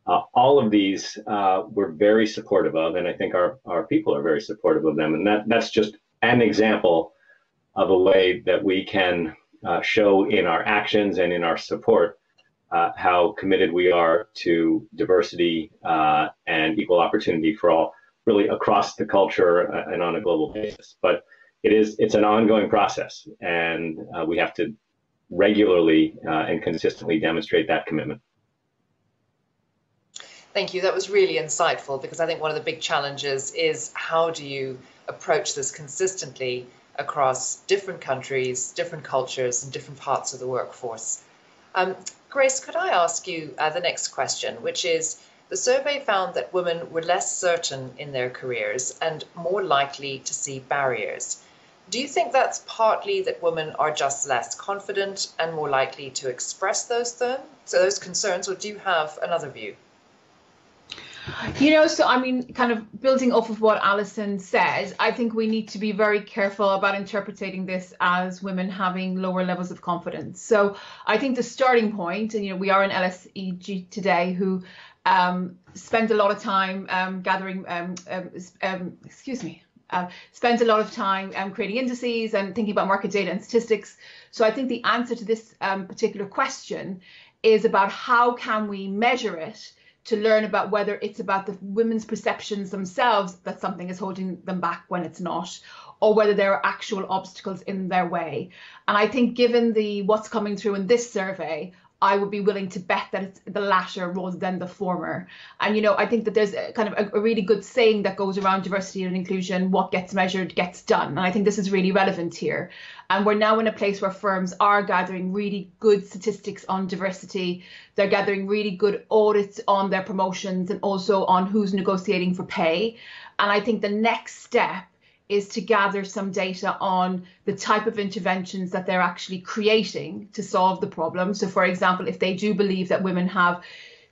uh, all of these we're very supportive of, and I think our, our people are very supportive of them. And that, that's just an example of a way that we can uh, show in our actions and in our support uh, how committed we are to diversity uh, and equal opportunity for all, really across the culture uh, and on a global basis. But it is it's an ongoing process, and uh, we have to regularly uh, and consistently demonstrate that commitment. Thank you. That was really insightful because I think one of the big challenges is how do you approach this consistently across different countries, different cultures, and different parts of the workforce. Um, Grace, could I ask you uh, the next question, which is the survey found that women were less certain in their careers and more likely to see barriers. Do you think that's partly that women are just less confident and more likely to express those, th- those concerns, or do you have another view? You know, so I mean, kind of building off of what Alison says, I think we need to be very careful about interpreting this as women having lower levels of confidence. So I think the starting point, and you know, we are in LSEG today who um, spend a lot of time um, gathering, um, um, um excuse me, uh, spend a lot of time um, creating indices and thinking about market data and statistics. So I think the answer to this um, particular question is about how can we measure it to learn about whether it's about the women's perceptions themselves that something is holding them back when it's not or whether there are actual obstacles in their way and i think given the what's coming through in this survey I would be willing to bet that it's the latter rather than the former. And you know, I think that there's a, kind of a, a, really good saying that goes around diversity and inclusion: "What gets measured gets done." And I think this is really relevant here. And we're now in a place where firms are gathering really good statistics on diversity. They're gathering really good audits on their promotions and also on who's negotiating for pay. And I think the next step is to gather some data on the type of interventions that they're actually creating to solve the problem. So, for example, if they do believe that women have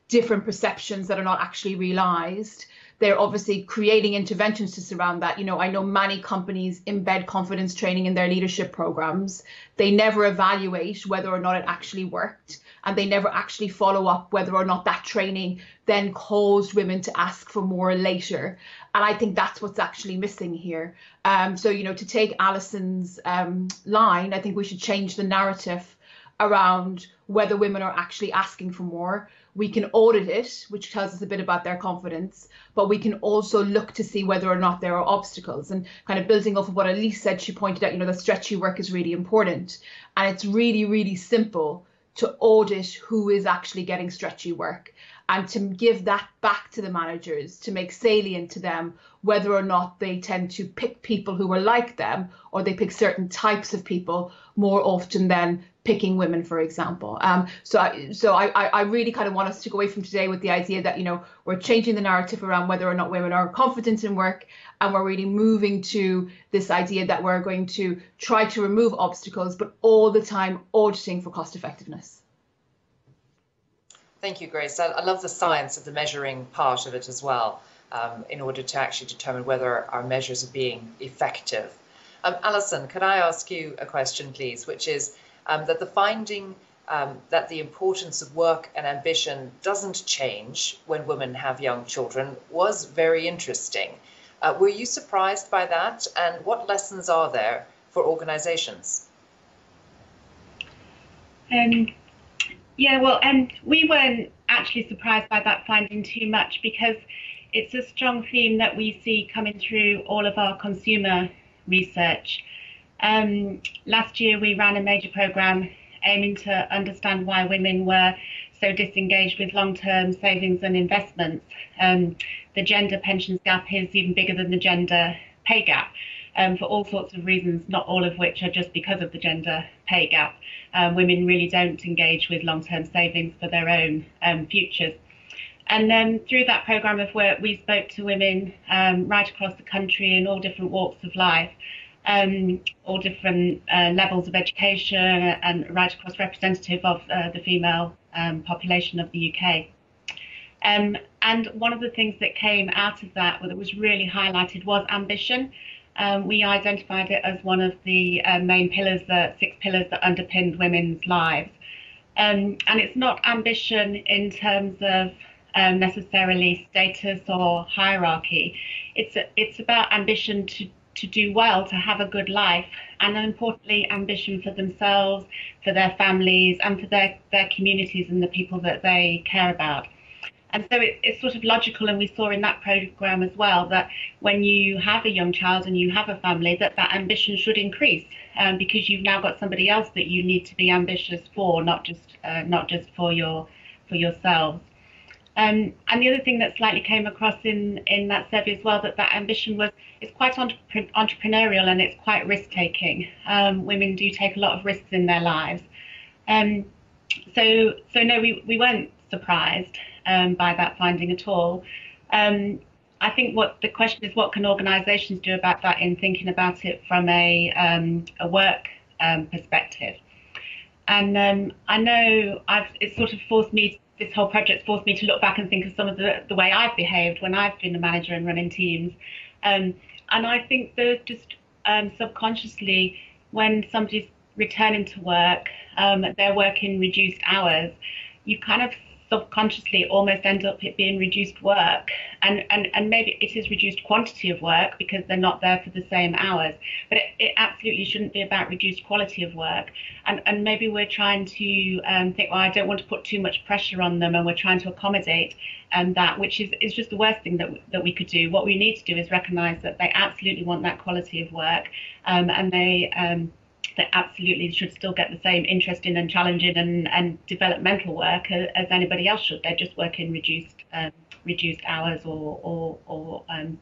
different perceptions that are not actually realized, they're obviously creating interventions to surround that. You know, I know many companies embed confidence training in their leadership programs. They never evaluate whether or not it actually worked and they never actually follow up whether or not that training then caused women to ask for more later. And I think that's what's actually missing here. Um, so, you know, to take Alison's um, line, I think we should change the narrative around whether women are actually asking for more. We can audit it, which tells us a bit about their confidence, but we can also look to see whether or not there are obstacles. And kind of building off of what Elise said, she pointed out, you know, the stretchy work is really important. And it's really, really simple to audit who is actually getting stretchy work and to give that back to the managers to make salient to them whether or not they tend to pick people who are like them or they pick certain types of people more often than picking women, for example. Um, so, I, so I, I really kind of want us to go away from today with the idea that you know we're changing the narrative around whether or not women are confident in work, and we're really moving to this idea that we're going to try to remove obstacles, but all the time auditing for cost effectiveness. Thank you, Grace. I, I love the science of the measuring part of it as well, um, in order to actually determine whether our measures are being effective. Um, Alison, could I ask you a question, please, which is um, that the finding um, that the importance of work and ambition doesn't change when women have young children was very interesting. Uh, were you surprised by that? And what lessons are there for organizations? Um, yeah, well, and we weren't actually surprised by that finding too much because it's a strong theme that we see coming through all of our consumer research. Um, last year, we ran a major program aiming to understand why women were so disengaged with long term savings and investments. Um, the gender pensions gap is even bigger than the gender pay gap. Um, for all sorts of reasons, not all of which are just because of the gender pay gap. Um, women really don't engage with long term savings for their own um, futures. And then through that program of work, we spoke to women um, right across the country in all different walks of life um, all different uh, levels of education and right across representative of uh, the female um, population of the UK. Um, and one of the things that came out of that, that was really highlighted, was ambition. Um, we identified it as one of the uh, main pillars, the six pillars that underpinned women's lives. Um, and it's not ambition in terms of um, necessarily status or hierarchy. It's a, it's about ambition to to do well, to have a good life, and importantly, ambition for themselves, for their families, and for their their communities and the people that they care about. And so it, it's sort of logical, and we saw in that program as well that when you have a young child and you have a family, that that ambition should increase um, because you've now got somebody else that you need to be ambitious for, not just uh, not just for your for yourselves. Um, and the other thing that slightly came across in, in that survey as well, that that ambition was it's quite entrepreneurial and it's quite risk taking. Um, women do take a lot of risks in their lives. Um, so so no, we, we weren't surprised um, by that finding at all. Um, I think what the question is, what can organisations do about that in thinking about it from a um, a work perspective? And I know I've it's sort of forced me this whole project forced me to look back and think of some of the, the way I've behaved when I've been a manager and running teams. Um, and I think that just um, subconsciously, when somebody's returning to work, um, they're working reduced hours, you kind of subconsciously almost end up it being reduced work. And, and and maybe it is reduced quantity of work because they're not there for the same hours. But it, it absolutely shouldn't be about reduced quality of work. And and maybe we're trying to um, think well I don't want to put too much pressure on them and we're trying to accommodate um, that which is is just the worst thing that that we could do. What we need to do is recognize that they absolutely want that quality of work um, and they um, that absolutely should still get the same interesting and challenging and, and developmental work as, anybody else should. They're just working reduced um, reduced hours or or, or um,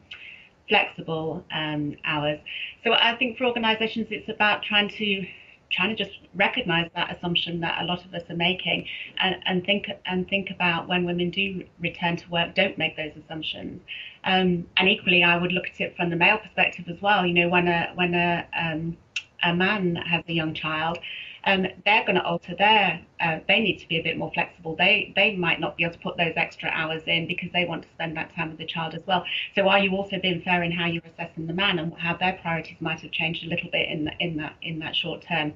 flexible um, hours. So I think for organisations, it's about trying to trying to just recognise that assumption that a lot of us are making, and, and think and think about when women do return to work, don't make those assumptions. Um, and equally, I would look at it from the male perspective as well. You know, when a when a um, a man has a young child, um, they're going to alter their. Uh, they need to be a bit more flexible. They they might not be able to put those extra hours in because they want to spend that time with the child as well. So are you also being fair in how you're assessing the man and how their priorities might have changed a little bit in the, in that in that short term?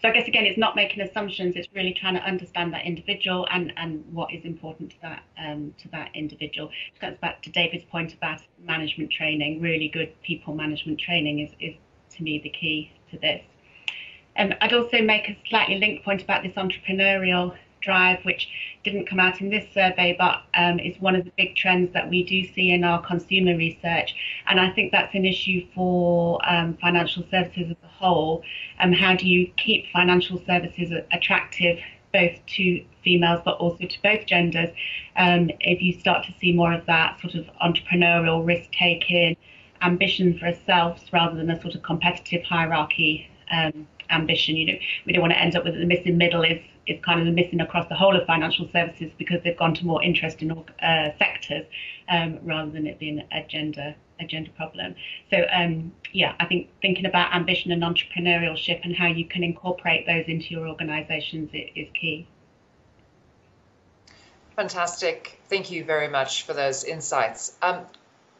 So I guess again, it's not making assumptions. It's really trying to understand that individual and, and what is important to that um, to that individual. It goes back to David's point about management training. Really good people management training is, is to me the key to this. Um, I'd also make a slightly linked point about this entrepreneurial drive, which didn't come out in this survey, but um, is one of the big trends that we do see in our consumer research. And I think that's an issue for um, financial services as a whole. Um, how do you keep financial services attractive both to females but also to both genders? Um, if you start to see more of that sort of entrepreneurial risk taking, ambition for ourselves rather than a sort of competitive hierarchy um, ambition. You know, we don't want to end up with the missing middle is is kind of the missing across the whole of financial services because they've gone to more interesting uh, sectors um, rather than it being a gender a gender problem. So um, yeah, I think thinking about ambition and entrepreneurship and how you can incorporate those into your organisations is key. Fantastic. Thank you very much for those insights. Um,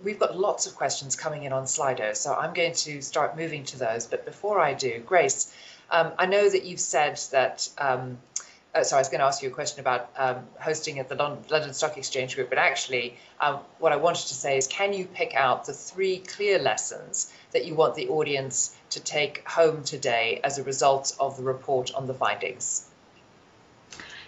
we've got lots of questions coming in on Slido, so I'm going to start moving to those. But before I do, Grace, um, I know that you've said that. Um, uh, so I was going to ask you a question about um, hosting at the London Stock Exchange Group, but actually, um, what I wanted to say is, can you pick out the three clear lessons that you want the audience to take home today as a result of the report on the findings?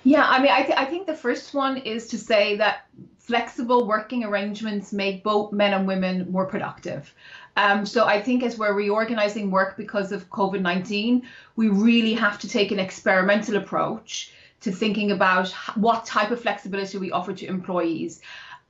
Yeah, I mean, I, th- I think the first one is to say that flexible working arrangements make both men and women more productive. Um, so I think as we're reorganizing work because of COVID 19, we really have to take an experimental approach to thinking about what type of flexibility we offer to employees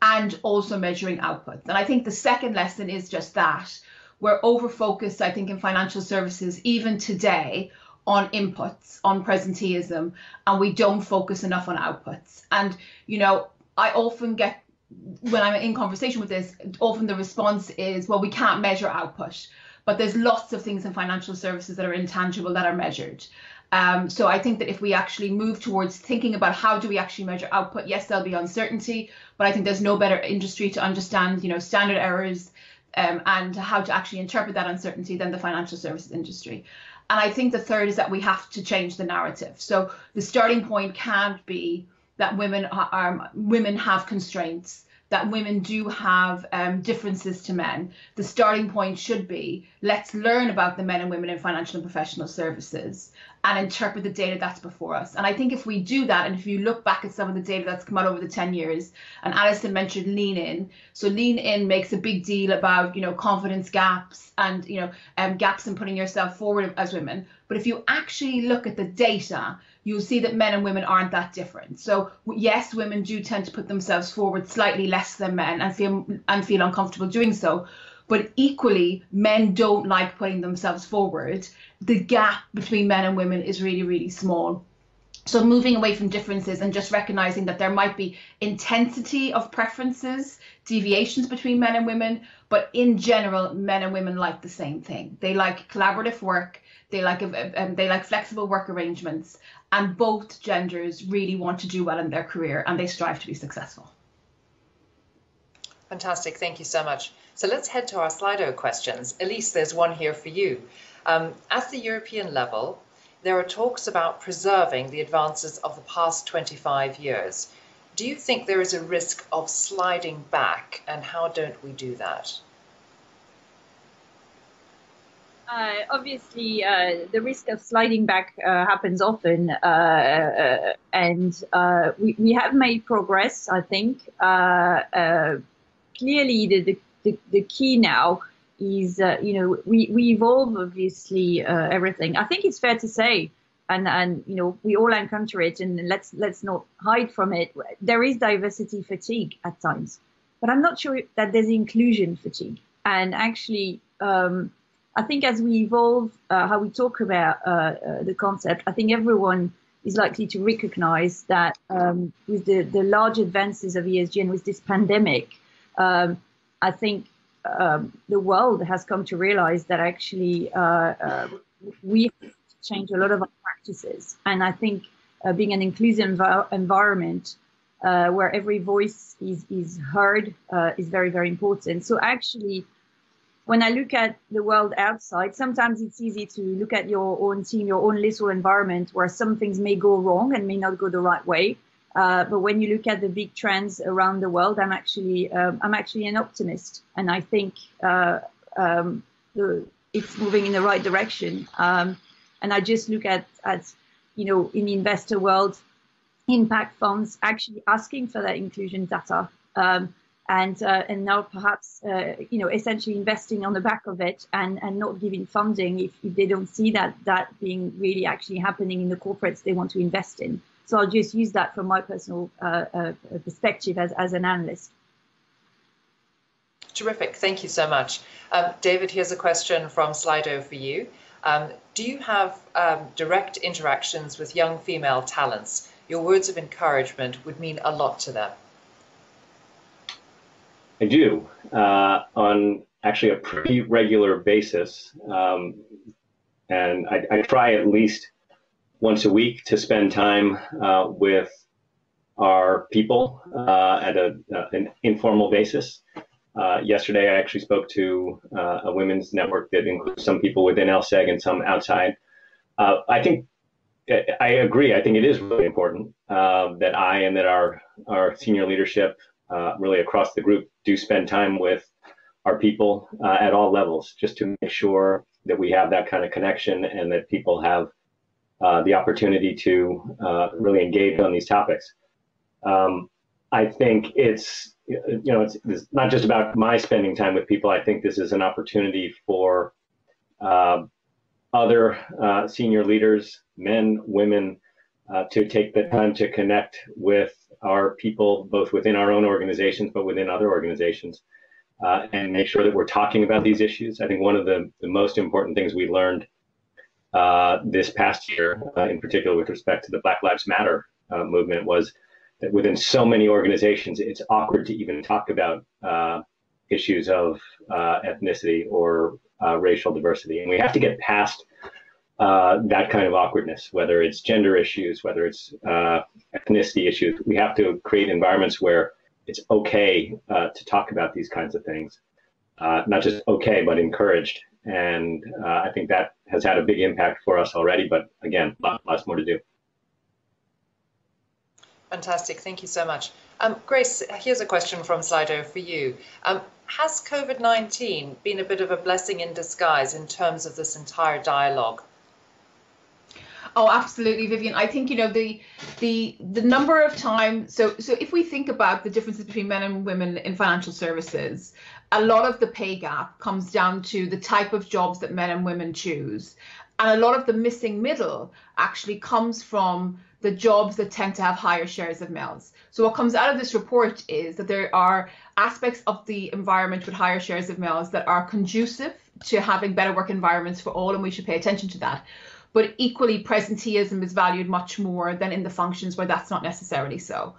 and also measuring outputs. And I think the second lesson is just that. We're over focused, I think, in financial services, even today, on inputs, on presenteeism, and we don't focus enough on outputs. And, you know, I often get when I'm in conversation with this, often the response is, well, we can't measure output. but there's lots of things in financial services that are intangible that are measured. Um, so I think that if we actually move towards thinking about how do we actually measure output, yes, there'll be uncertainty, but I think there's no better industry to understand, you know, standard errors um, and how to actually interpret that uncertainty than the financial services industry. And I think the third is that we have to change the narrative. So the starting point can't be that women are women have constraints that women do have um, differences to men. The starting point should be let's learn about the men and women in financial and professional services and interpret the data that's before us. And I think if we do that, and if you look back at some of the data that's come out over the 10 years, and Alison mentioned lean in. So lean in makes a big deal about, you know, confidence gaps and, you know, um, gaps in putting yourself forward as women. But if you actually look at the data, you'll see that men and women aren't that different. So yes, women do tend to put themselves forward slightly less than men and feel and feel uncomfortable doing so. But equally, men don't like putting themselves forward. The gap between men and women is really, really small. So moving away from differences and just recognizing that there might be intensity of preferences, deviations between men and women, but in general, men and women like the same thing. They like collaborative work, they like um, they like flexible work arrangements, and both genders really want to do well in their career and they strive to be successful. Fantastic, thank you so much. So let's head to our Slido questions. Elise, there's one here for you. Um, at the European level, there are talks about preserving the advances of the past 25 years. Do you think there is a risk of sliding back, and how don't we do that? Uh, obviously, uh, the risk of sliding back uh, happens often, uh, uh, and uh, we, we have made progress, I think. clearly, the, the, the, key now is, you know, we, we evolve, obviously, everything. I think it's fair to say, and, and, you know, we all encounter it, and let's, let's not hide from it. There is diversity fatigue at times, but I'm not sure that there's inclusion fatigue. And actually, um, I think as we evolve uh, how we talk about uh, uh, the concept, I think everyone is likely to recognize that um, with the, the large advances of ESG and with this pandemic, um, I think um, the world has come to realize that actually uh, uh, we have to change a lot of our practices. And I think uh, being an inclusive env- environment where every voice is, is heard is very, very important. So actually, when I look at the world outside, sometimes it's easy to look at your own team, your own little environment where some things may go wrong and may not go the right way. Uh, but when you look at the big trends around the world, I'm actually um, I'm actually an optimist, and I think uh, um, the, it's moving in the right direction. Um, and I just look at at you know in the investor world, impact funds actually asking for that inclusion data. Um, and uh, and now perhaps uh, you know essentially investing on the back of it and and not giving funding if, if they don't see that that being really actually happening in the corporates they want to invest in. So I'll just use that from my personal uh, uh perspective as as an analyst. Terrific, thank you so much, um, David. Here's a question from Slido for you. Um, do you have um, direct interactions with young female talents? Your words of encouragement would mean a lot to them. I do uh, on actually a pretty regular basis, um, and I, I, try at least once a week to spend time uh, with our people uh, at a, uh, an informal basis. Uh, yesterday, I actually spoke to uh, a women's network that includes some people within LSEG and some outside. I think I agree. I think it is really important that I and that our our senior leadership uh, really across the group do spend time with our people uh, at all levels just to make sure that we have that kind of connection and that people have uh, the opportunity to uh, really engage on these topics. Um, I think it's you know it's, it's, not just about my spending time with people. I think this is an opportunity for uh, other uh, senior leaders, men, women, to take the time to connect with our people, both within our own organizations, but within other organizations, uh, and make sure that we're talking about these issues. I think one of the, the most important things we learned uh, this past year, uh, in particular with respect to the Black Lives Matter uh, movement, was that within so many organizations, it's awkward to even talk about uh, issues of uh, ethnicity or racial diversity. And we have to get past uh, that kind of awkwardness, whether it's gender issues, whether it's uh, ethnicity issues. We have to create environments where it's okay uh, to talk about these kinds of things, uh, not just okay, but encouraged. And I think that has had a big impact for us already. But again, lots more to do. Fantastic. Thank you so much. Um, Grace, here's a question from Slido for you. Um, has COVID 19 been a bit of a blessing in disguise in terms of this entire dialogue? Oh, absolutely, Vivian. I think you know the the the number of times. So so if we think about the differences between men and women in financial services, a lot of the pay gap comes down to the type of jobs that men and women choose, and a lot of the missing middle actually comes from the jobs that tend to have higher shares of males. So what comes out of this report is that there are aspects of the environment with higher shares of males that are conducive to having better work environments for all, and we should pay attention to that. But equally, presenteeism is valued much more than in the functions where that's not necessarily so.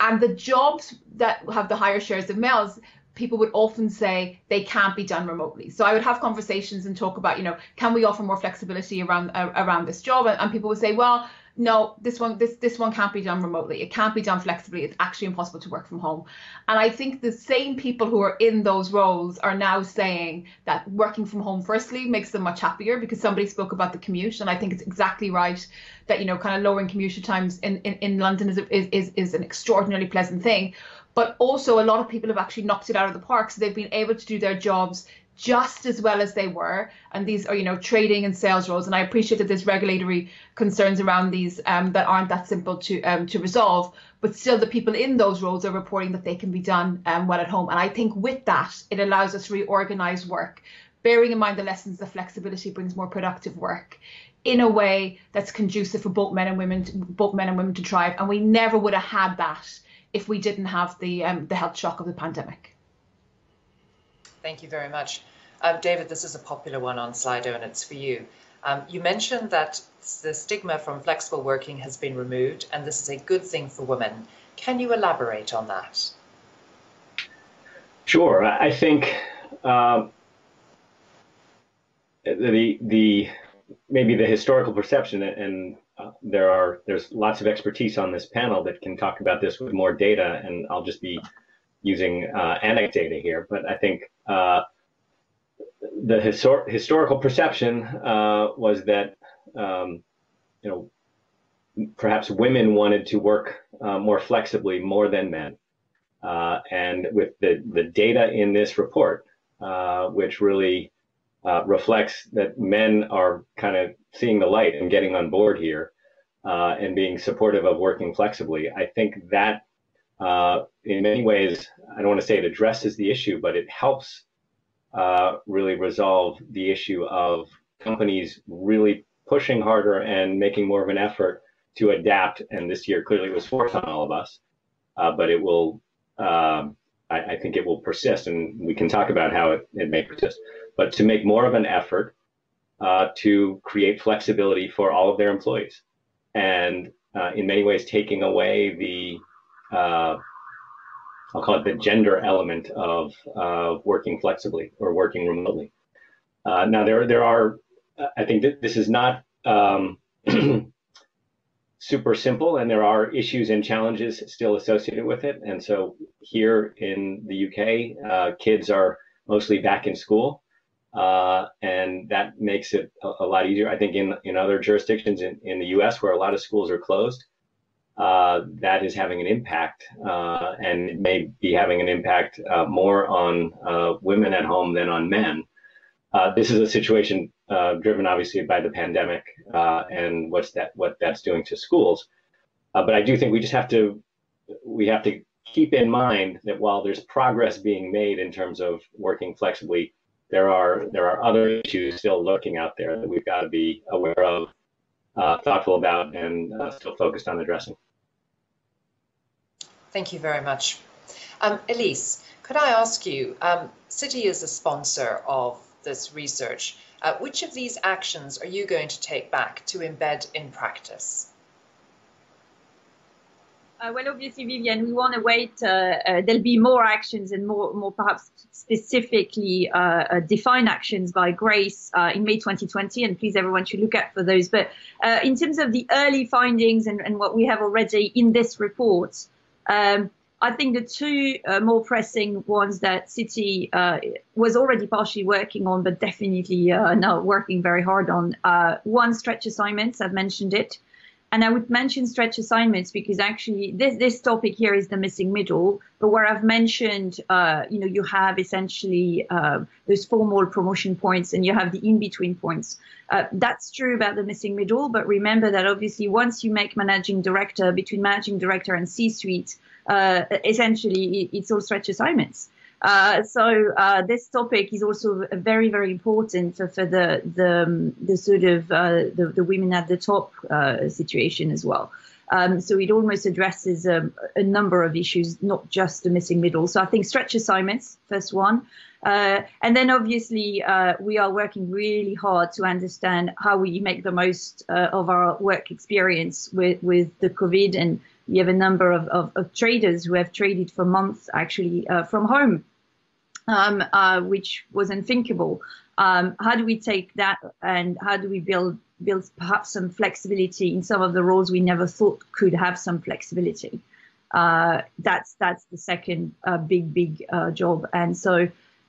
And the jobs that have the higher shares of males, people would often say they can't be done remotely. So I would have conversations and talk about, you know, can we offer more flexibility around uh, around this job? And, and people would say, well, no, this one this this one can't be done remotely. It can't be done flexibly. It's actually impossible to work from home. And I think the same people who are in those roles are now saying that working from home firstly makes them much happier because somebody spoke about the commute and I think it's exactly right that you know kind of lowering commute times in, in, in London is, is is is an extraordinarily pleasant thing. But also a lot of people have actually knocked it out of the park. So they've been able to do their jobs just as well as they were. And these are, you know, trading and sales roles. And I appreciate that there's regulatory concerns around these um, that aren't that simple to um, to resolve. But still, the people in those roles are reporting that they can be done um, well at home. And I think with that, it allows us to reorganize work, bearing in mind the lessons that flexibility brings more productive work in a way that's conducive for both men and women, to, both men and women to thrive. And we never would have had that if we didn't have the um, the health shock of the pandemic. Thank you very much. Um, David, this is a popular one on Slido and it's for you. Um, you mentioned that the stigma from flexible working has been removed and this is a good thing for women. Can you elaborate on that? Sure. I think uh, the the maybe the historical perception and uh, there are there's lots of expertise on this panel that can talk about this with more data and I'll just be using uh, anecdata here, but I think uh, the histor- historical perception uh, was that um, you know perhaps women wanted to work uh, more flexibly more than men, uh, and with the the data in this report, uh, which really uh, reflects that men are kind of seeing the light and getting on board here. and being supportive of working flexibly, I think that uh, in many ways, I don't want to say it addresses the issue, but it helps uh, really resolve the issue of companies really pushing harder and making more of an effort to adapt. And this year clearly was forced on all of us, uh, but it will, um, I, I, think it will persist, and we can talk about how it, it may persist. But to make more of an effort uh, to create flexibility for all of their employees, and uh, in many ways taking away the uh, I'll call it the gender element of uh, working flexibly or working remotely. Uh, now there there are I think that this is not um, super simple, and there are issues and challenges still associated with it. And so here in the UK, uh, kids are mostly back in school. Uh, and that makes it a, a, lot easier. I think in, in other jurisdictions in, in the US where a lot of schools are closed, uh, that is having an impact, uh, and it may be having an impact uh, more on uh, women at home than on men. Uh, this is a situation driven obviously by the pandemic and what's that what that's doing to schools. but I do think we just have to we have to keep in mind that while there's progress being made in terms of working flexibly, there are there are other issues still lurking out there that we've got to be aware of, thoughtful about, and still focused on addressing. Thank you very much. Um, Elise, could I ask you, um, Citi is a sponsor of this research. Uh, which of these actions are you going to take back to embed in practice? Uh, well, obviously, Vivian, we want to wait. Uh, uh, there'll be more actions and more, more perhaps specifically uh, uh, defined actions by Grace uh, in May 2020. And please, everyone should look out for those. But in terms of the early findings and, and, what we have already in this report, um, I think the two uh, more pressing ones that Citi uh, was already partially working on, but definitely uh, now working very hard on. one, stretch assignments. I've mentioned it. And I would mention stretch assignments because actually this, this topic here is the missing middle. But where I've mentioned, uh, you know, you have essentially uh, those formal promotion points and you have the in-between points. Uh, that's true about the missing middle. But remember that obviously once you make managing director between managing director and C-suite, uh, essentially it's all stretch assignments. Uh, so uh, this topic is also very, very important for, for the, the, the sort of uh, the, the, women at the top uh, situation as well. Um, so it almost addresses um, a number of issues, not just the missing middle. So I think stretch assignments, first one. Uh, and then obviously we are working really hard to understand how we make the most of our work experience with, with the COVID and we have a number of, of, of traders who have traded for months actually uh, from home, um, uh, which was unthinkable. Um, how do we take that and how do we build build perhaps some flexibility in some of the roles we never thought could have some flexibility? Uh, that's that's the second uh, big big uh, job, and so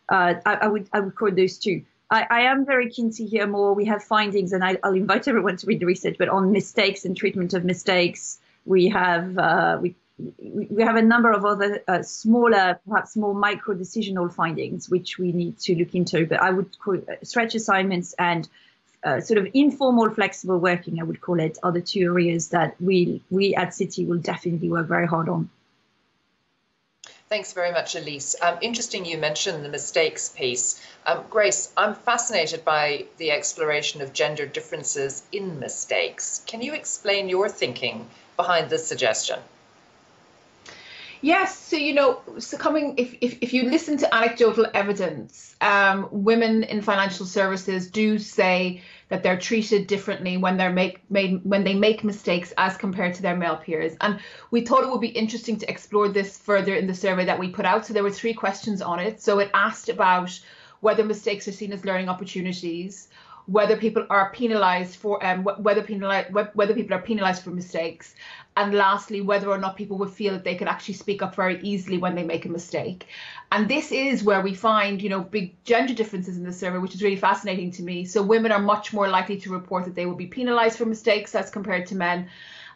uh, I, I, would I would call those two. I, I, am very keen to hear more. We have findings, and I, will invite everyone to read the research, but on mistakes and treatment of mistakes, we have uh, we we have a number of other uh, smaller, perhaps more micro decisional findings which we need to look into. But I would call uh, stretch assignments and uh, sort of informal, flexible working. I would call it are the two areas that we we at Citi will definitely work very hard on. Thanks very much, Elise. Um, interesting you mentioned the mistakes piece. Um, Grace, I'm fascinated by the exploration of gender differences in mistakes. Can you explain your thinking behind this suggestion? Yes, so you know, so coming if, if, if you listen to anecdotal evidence, um, women in financial services do say that they're treated differently when they're make made when they make mistakes as compared to their male peers. And we thought it would be interesting to explore this further in the survey that we put out. So there were three questions on it. So it asked about whether mistakes are seen as learning opportunities, whether people are penalized for um, whether whether people are penalized for mistakes and lastly whether or not people would feel that they could actually speak up very easily when they make a mistake. And this is where we find you know big gender differences in the survey which is really fascinating to me. So women are much more likely to report that they will be penalized for mistakes as compared to men.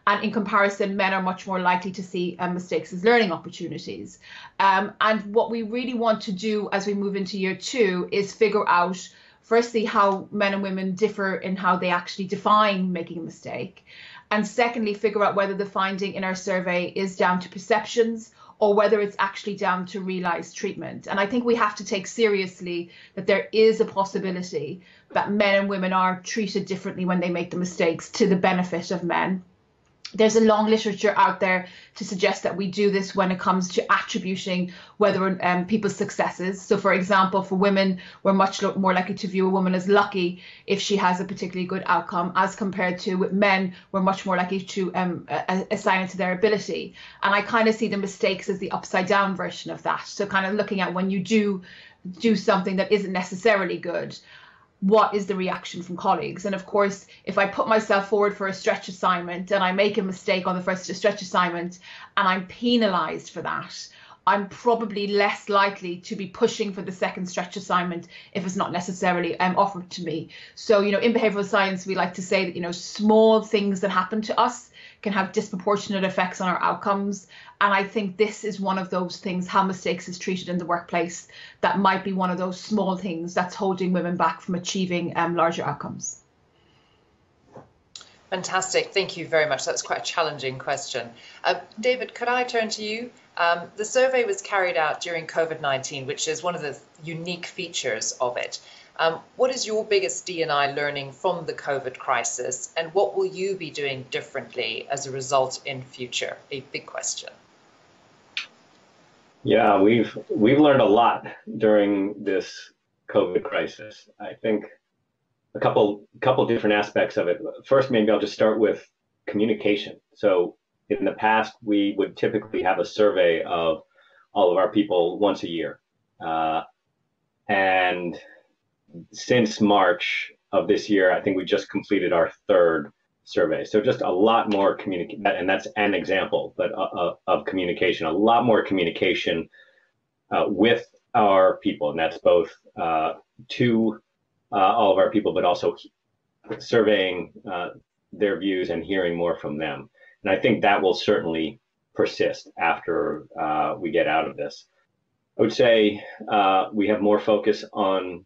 And in comparison, men are much more likely to see um, mistakes as learning opportunities. Um, and what we really want to do as we move into year two is figure out firstly how men and women differ in how they actually define making a mistake and secondly figure out whether the finding in our survey is down to perceptions or whether it's actually down to realized treatment. And i think we have to take seriously that there is a possibility that men and women are treated differently when they make the mistakes to the benefit of men there's a long literature out there to suggest that we do this when it comes to attributing whether um, people's successes. So, for example, for women, we're much more likely to view a woman as lucky if she has a particularly good outcome, as compared to with men, we're much more likely to um, assign it to their ability. And I kind of see the mistakes as the upside down version of that. So, kind of looking at when you do do something that isn't necessarily good what is the reaction from colleagues? And of course, if I put myself forward for a stretch assignment and I make a mistake on the first stretch assignment and I'm penalized for that, I'm probably less likely to be pushing for the second stretch assignment if it's not necessarily um, offered to me. So, you know, in behavioral science, we like to say that, you know, small things that happen to us can have disproportionate effects on our outcomes. And I think this is one of those things how mistakes is treated in the workplace that might be one of those small things that's holding women back from achieving um, larger outcomes. Fantastic. Thank you very much. That's quite a challenging question. Uh, David, could I turn to you? Um, the survey was carried out during COVID 19, which is one of the unique features of it. Um, what is your biggest D&I learning from the COVID crisis, and what will you be doing differently as a result in future? A big question. Yeah, we've we've learned a lot during this COVID crisis. I think a couple couple different aspects of it. First, maybe I'll just start with communication. So in the past, we would typically have a survey of all of our people once a year. Uh, and since March of this year, I think we just completed our third survey. So just a lot more communication, and that's an example, but uh, uh, of communication, a lot more communication uh, with our people, and that's both uh, to uh, all of our people, but also surveying uh, their views and hearing more from them. And I think that will certainly persist after we get out of this. I would say we have more focus on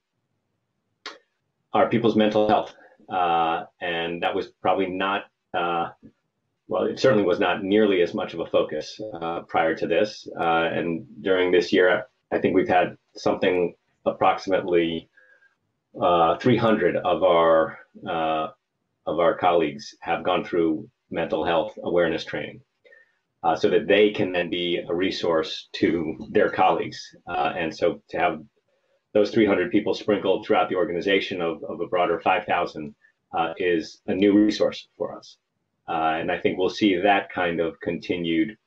our people's mental health uh, and that was probably not, uh, well, it certainly was not nearly as much of a focus uh, prior to this. Uh, and during this year, I think we've had something approximately uh, 300 of our uh, of our colleagues have gone through mental health awareness training. so that they can then be a resource to their colleagues. and so to have those 300 people sprinkled throughout the organization of, of a broader 5,000 uh, is a new resource for us. Uh, and I think we'll see that kind of continued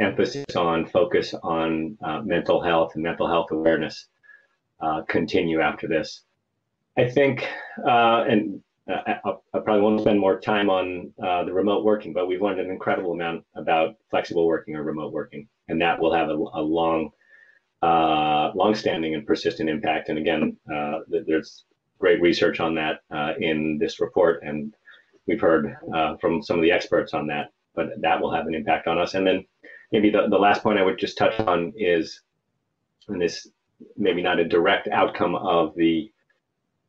emphasis on focus on uh, mental health and mental health awareness uh, continue after this. I think, uh, and I, I, probably won't spend more time on uh, the remote working, but we've learned an incredible amount about flexible working or remote working, and that will have a, a long uh, longstanding and persistent impact. And again, uh, there's great research on that uh, in this report, and we've heard uh, from some of the experts on that. But that will have an impact on us. And then maybe the, the last point I would just touch on is, and this maybe not a direct outcome of the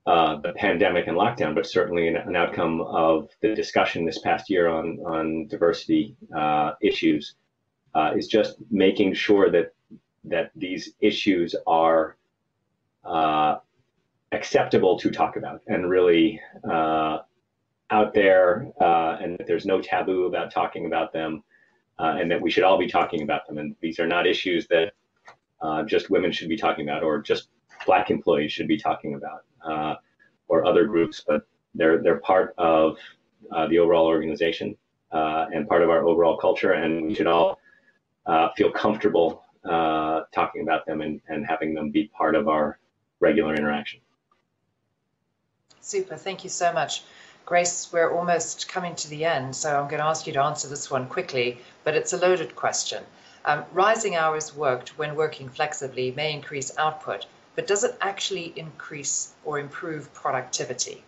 uh, the pandemic and lockdown, but certainly an, an, outcome of the discussion this past year on on diversity uh, issues, is just making sure that that these issues are uh, acceptable to talk about and really uh, out there, uh, and that there's no taboo about talking about them, uh, and that we should all be talking about them. And these are not issues that uh, just women should be talking about, or just Black employees should be talking about, uh, or other groups, but they're they're part of the overall organization and part of our overall culture, and we should all feel comfortable uh, talking about them and, and having them be part of our regular interaction. Super, thank you so much. Grace, we're almost coming to the end, so I'm going to ask you to answer this one quickly, but it's a loaded question. Um, rising hours worked when working flexibly may increase output, but does it actually increase or improve productivity?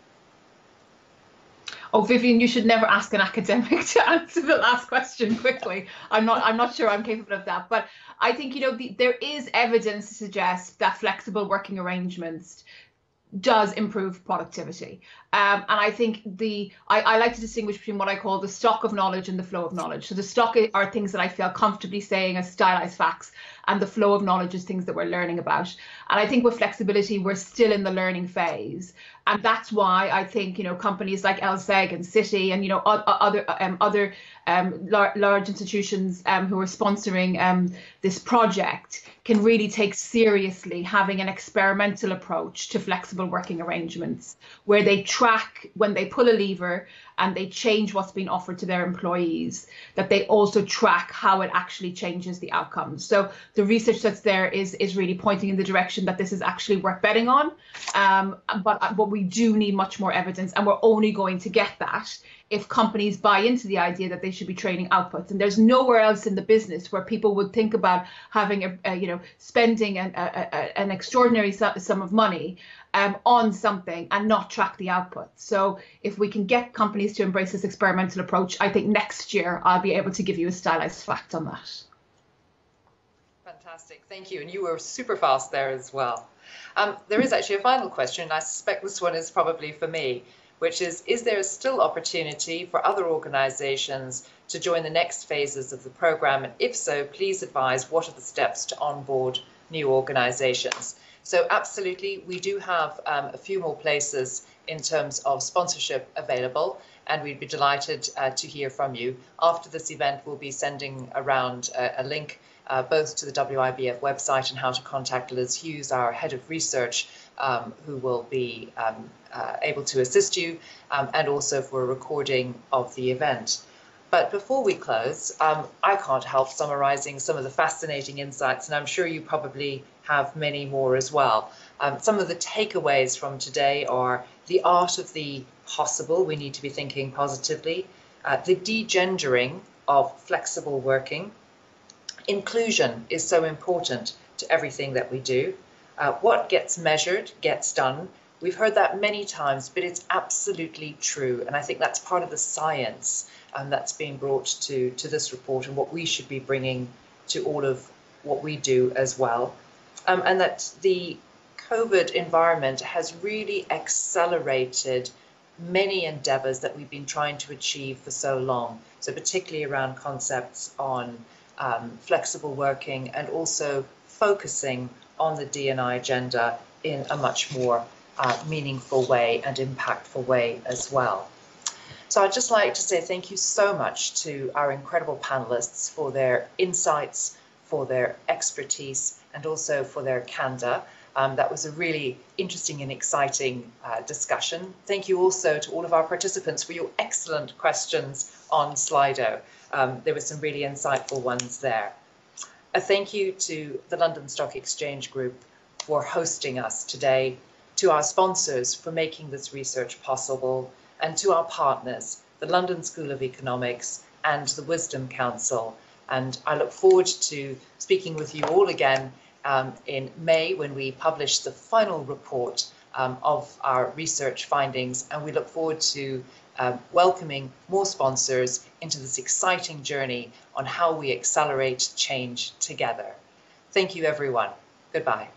Oh, Vivian, you should never ask an academic to answer the last question quickly. I'm not. I'm not sure I'm capable of that. But I think you know the, there is evidence to suggest that flexible working arrangements does improve productivity. Um, and I think the I, I, like to distinguish between what I call the stock of knowledge and the flow of knowledge. So the stock are things that I feel comfortably saying as stylized facts, and the flow of knowledge is things that we're learning about. And I think with flexibility, we're still in the learning phase, and that's why I think you know companies like LSEG and Citi and you know other um, other um, lar- large institutions um, who are sponsoring um, this project can really take seriously having an experimental approach to flexible working arrangements where they track when they pull a lever and they change what's being offered to their employees, that they also track how it actually changes the outcomes. So the research that's there is is really pointing in the direction that this is actually worth betting on. Um, but but we do need much more evidence, and we're only going to get that if companies buy into the idea that they should be training outputs. And there's nowhere else in the business where people would think about having a, a you know spending an, a, a, an extraordinary sum of money um, on something and not track the output. So if we can get companies to embrace this experimental approach, I think next year I'll be able to give you a stylized fact on that. Fantastic, thank you. And you were super fast there as well. Um, there is actually a final question. and I suspect this one is probably for me which is Is there still opportunity for other organizations to join the next phases of the program? And if so, please advise what are the steps to onboard new organizations? So, absolutely, we do have um, a few more places in terms of sponsorship available, and we'd be delighted uh, to hear from you. After this event, we'll be sending around a, a link uh, both to the WIBF website and how to contact Liz Hughes, our head of research, um, who will be um, uh, able to assist you, um, and also for a recording of the event. But before we close, um, I can't help summarizing some of the fascinating insights, and I'm sure you probably have many more as well. Um, some of the takeaways from today are the art of the possible. We need to be thinking positively. Uh, the degendering of flexible working. Inclusion is so important to everything that we do. Uh, what gets measured gets done. We've heard that many times, but it's absolutely true. And I think that's part of the science um, that's being brought to, to this report and what we should be bringing to all of what we do as well. Um, and that the COVID environment has really accelerated many endeavors that we've been trying to achieve for so long. So, particularly around concepts on um, flexible working and also focusing on the D&I agenda in a much more uh, meaningful way and impactful way as well. So I'd just like to say thank you so much to our incredible panelists for their insights, for their expertise, and also for their candor. Um, that was a really interesting and exciting uh, discussion. Thank you also to all of our participants for your excellent questions on Slido. Um, there were some really insightful ones there. A thank you to the London Stock Exchange Group for hosting us today, to our sponsors for making this research possible, and to our partners, the London School of Economics and the Wisdom Council. And I look forward to speaking with you all again um, in May when we publish the final report um, of our research findings. And we look forward to um, welcoming more sponsors into this exciting journey on how we accelerate change together. Thank you, everyone. Goodbye.